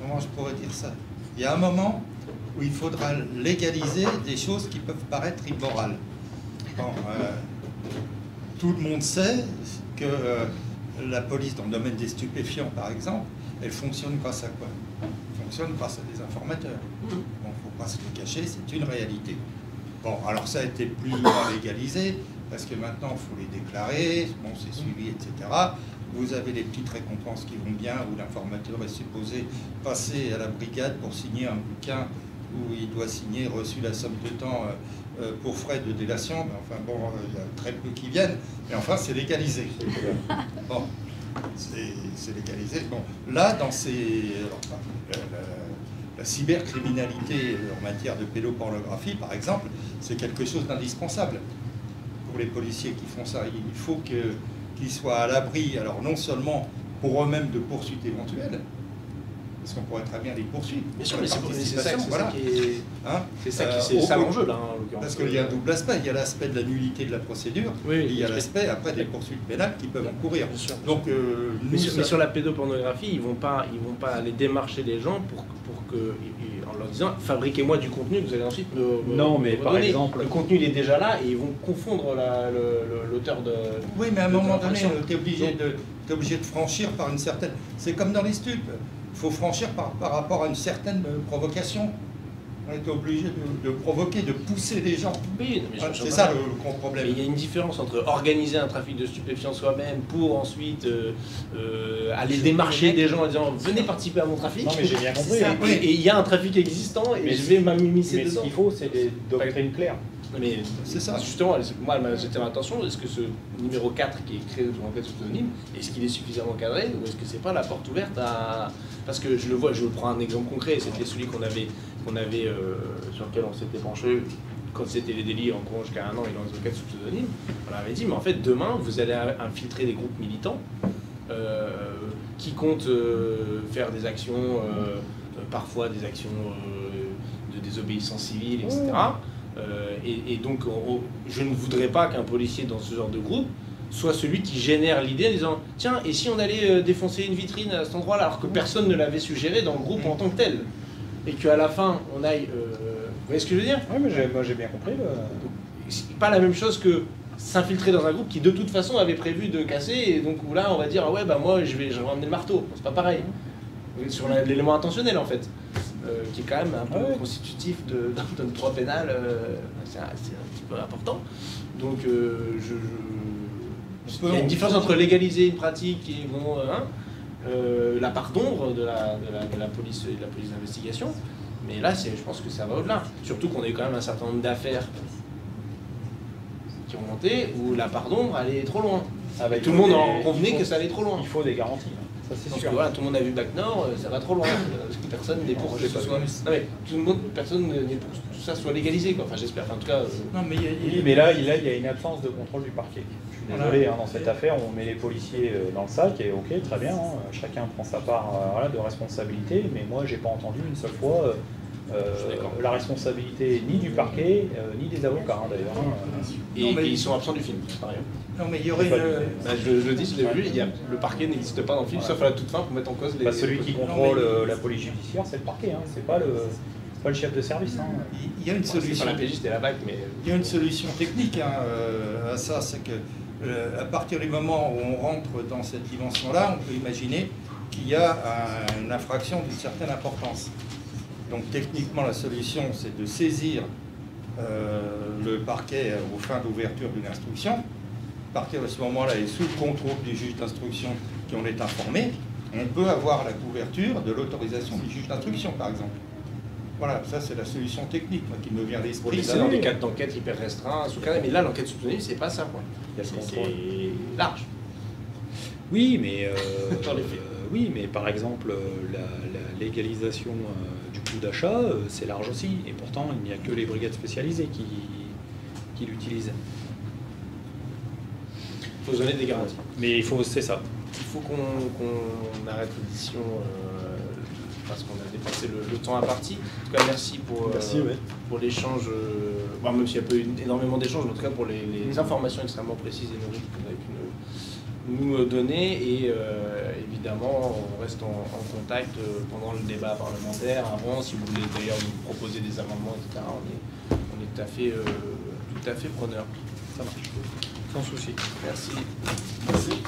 comment je pourrais dire ça? Il y a un moment où il faudra légaliser des choses qui peuvent paraître immorales. Bon, euh, tout le monde sait que euh, la police, dans le domaine des stupéfiants, par exemple, elle fonctionne grâce à quoi? Elle fonctionne grâce à des informateurs. Bon, faut pas se le cacher, c'est une réalité. Bon, alors ça a été plus légalisé, parce que maintenant, il faut les déclarer, bon, c'est suivi, etc. Vous avez les petites récompenses qui vont bien, où l'informateur est supposé passer à la brigade pour signer un bouquin où il doit signer reçu la somme de temps euh, euh, pour frais de délation. Mais enfin, bon, euh, il y a très peu qui viennent, mais enfin, c'est légalisé. Bon, c'est légalisé. Bon, là, dans ces. la, cybercriminalité en matière de pédopornographie, par exemple, c'est quelque chose d'indispensable pour les policiers qui font ça. Il faut qu'ils soient à l'abri, alors non seulement pour eux-mêmes de poursuites éventuelles, parce qu'on pourrait très bien les poursuivre. bien sûr, mais la c'est ça, c'est ça voilà. qui est, Hein c'est ça, qui- Euh, ça l'enjeu là, en l'occurrence. Parce qu'il y a un double aspect. Il y a l'aspect de la nullité de la procédure, Oui, et il y a l'aspect- après des poursuites pénales qui peuvent encourir. Bien sûr. Donc, euh, nous, Mais sur, mais sur la pédopornographie, ils vont pas, ils vont pas aller démarcher les gens pour, pour que, et- et en leur disant fabriquez-moi du contenu que vous allez ensuite me. Non, me mais par exemple- le contenu il est déjà là et ils vont confondre la- l'auteur de. Oui, mais à un moment donné, tu es obligé, de, t'es obligé de franchir par une certaine. C'est comme dans les stupes. Il faut franchir par, par rapport à une certaine euh, provocation. On est obligé de, de provoquer, de pousser les gens. Oui, je C'est ça le, le gros problème. Mais il y a une différence entre organiser un trafic de stupéfiants soi-même pour ensuite euh, euh, aller démarcher des gens en disant venez participer à mon trafic. Non, mais j'ai bien compris. Et il y a un trafic existant et Mais je vais m'immiscer Mais ce dedans. qu'il faut, c'est des doctrines claires. Mais C'est ça. Justement, moi, jeté l'attention. Est-ce que ce numéro 4 qui est créé sous pseudonyme, est-ce qu'il est suffisamment cadré ou est-ce que c'est pas la porte ouverte à. Parce que je le vois, je prends un exemple concret, c'était celui qu'on avait, avait euh, sur lequel on s'était penché quand c'était les délits en cours jusqu'à un an et dans les enquêtes sous pseudonyme. On avait dit, mais en fait, demain, vous allez infiltrer des groupes militants euh, qui comptent euh, faire des actions, parfois des actions de désobéissance civile, etc. et, et donc, on- on- je ne voudrais pas qu'un policier dans ce genre de groupe soit celui qui génère l'idée en disant tiens, et si on allait euh, défoncer une vitrine à cet endroit-là, alors que personne ne l'avait suggéré dans le groupe en tant que tel, et qu'à la fin on aille. euh, vous voyez ce que je veux dire? Oui, mais j'ai- moi j'ai bien compris. C'est pas la même chose que s'infiltrer dans un groupe qui de toute façon avait prévu de casser, et donc où là on va dire ah ouais, bah moi je vais, je vais ramener le marteau. C'est pas pareil. Sur l'élément intentionnel en fait. Euh, qui est quand même un peu Ah ouais. constitutif de- d'un droit pénal, euh, c'est un, petit peu important. Donc, euh, je, je- il y a une différence entre légaliser une pratique et bon, euh, hein, euh, la part d'ombre de la, de, la, de la police et de la police d'investigation. Mais là, je pense que ça va au-delà. Surtout qu'on a eu quand même un certain nombre d'affaires qui ont monté où la part d'ombre allait trop loin. Tout le monde des- en convenait faut- que ça allait trop loin. Il faut des garanties, hein. Ça c'est Parce sûr. que voilà, tout le monde a vu Bac Nord, euh, ça va trop loin. Personne n'est pour que j'ai ce pas soit. vu. Non mais tout le monde, personne n'est pour que tout ça soit légalisé quoi. Enfin j'espère. Enfin, en tout cas. euh, Non, mais il y a- il y a- Oui, mais là, il y a une absence de contrôle du parquet. Je suis Voilà. désolé, hein, dans cette affaire, on met les policiers euh, dans le sac et ok, très bien, hein, chacun prend sa part voilà, de responsabilité, mais moi, j'ai pas entendu une seule fois euh, euh, Je la responsabilité ni du parquet, euh, ni des avocats hein, d'ailleurs. hein. Et, Non, mais- et ils sont absents du film, par ailleurs. non, mais il y aurait C'est pas une. du- Bah, je, je le dis, je l'ai vu, il y a, le parquet n'existe pas dans le film, sauf à la toute fin pour mettre en cause les. Bah, celui qui contrôle mais- euh, la police judiciaire, c'est le parquet, hein, c'est pas le, c'est pas le chef de service. hein. Il y a une solution. pas la PJ, la BAC, mais. Il y a une solution technique hein, euh, à ça, c'est que euh, à partir du moment où on rentre dans cette dimension-là, on peut imaginer qu'il y a un- une infraction d'une certaine importance. Donc techniquement, la solution, c'est de saisir euh, le parquet aux fins d'ouverture d'une instruction. À partir de ce moment-là, et sous le contrôle du juge d'instruction qui en est informé, on peut avoir la couverture de l'autorisation du juge d'instruction, par exemple. Voilà, ça c'est la solution technique moi, qui me vient à l'esprit. laisser dans des cadres d'enquête hyper restreints, sous cadre. Mais là, l'enquête soupçonnée, c'est pas ça, quoi. Il y a C'est contrôle. c'est large. Oui, mais euh, euh, oui, mais par exemple, euh, la, la légalisation euh, coût d'achat, euh, c'est large aussi. Et pourtant, il n'y a que les brigades spécialisées qui, qui l'utilisent. Il faut se donner des garanties. Mais il faut, c'est ça. Il faut qu'on qu'on arrête l'édition euh, parce qu'on a dépassé le, le temps imparti. En tout cas, merci pour, euh, ouais. pour l'échange, euh, bon, même s'il n'y a pas eu énormément d'échanges, mais en tout cas pour les, les informations extrêmement précises et nourries vous avez pu nous, donner. Et euh, évidemment, on reste en, en contact euh, pendant le débat parlementaire, avant, si vous voulez d'ailleurs nous proposer des amendements, etc. On est, on est tout, à fait, euh, tout à fait preneur. Ça marche. Sans souci. Merci. Merci.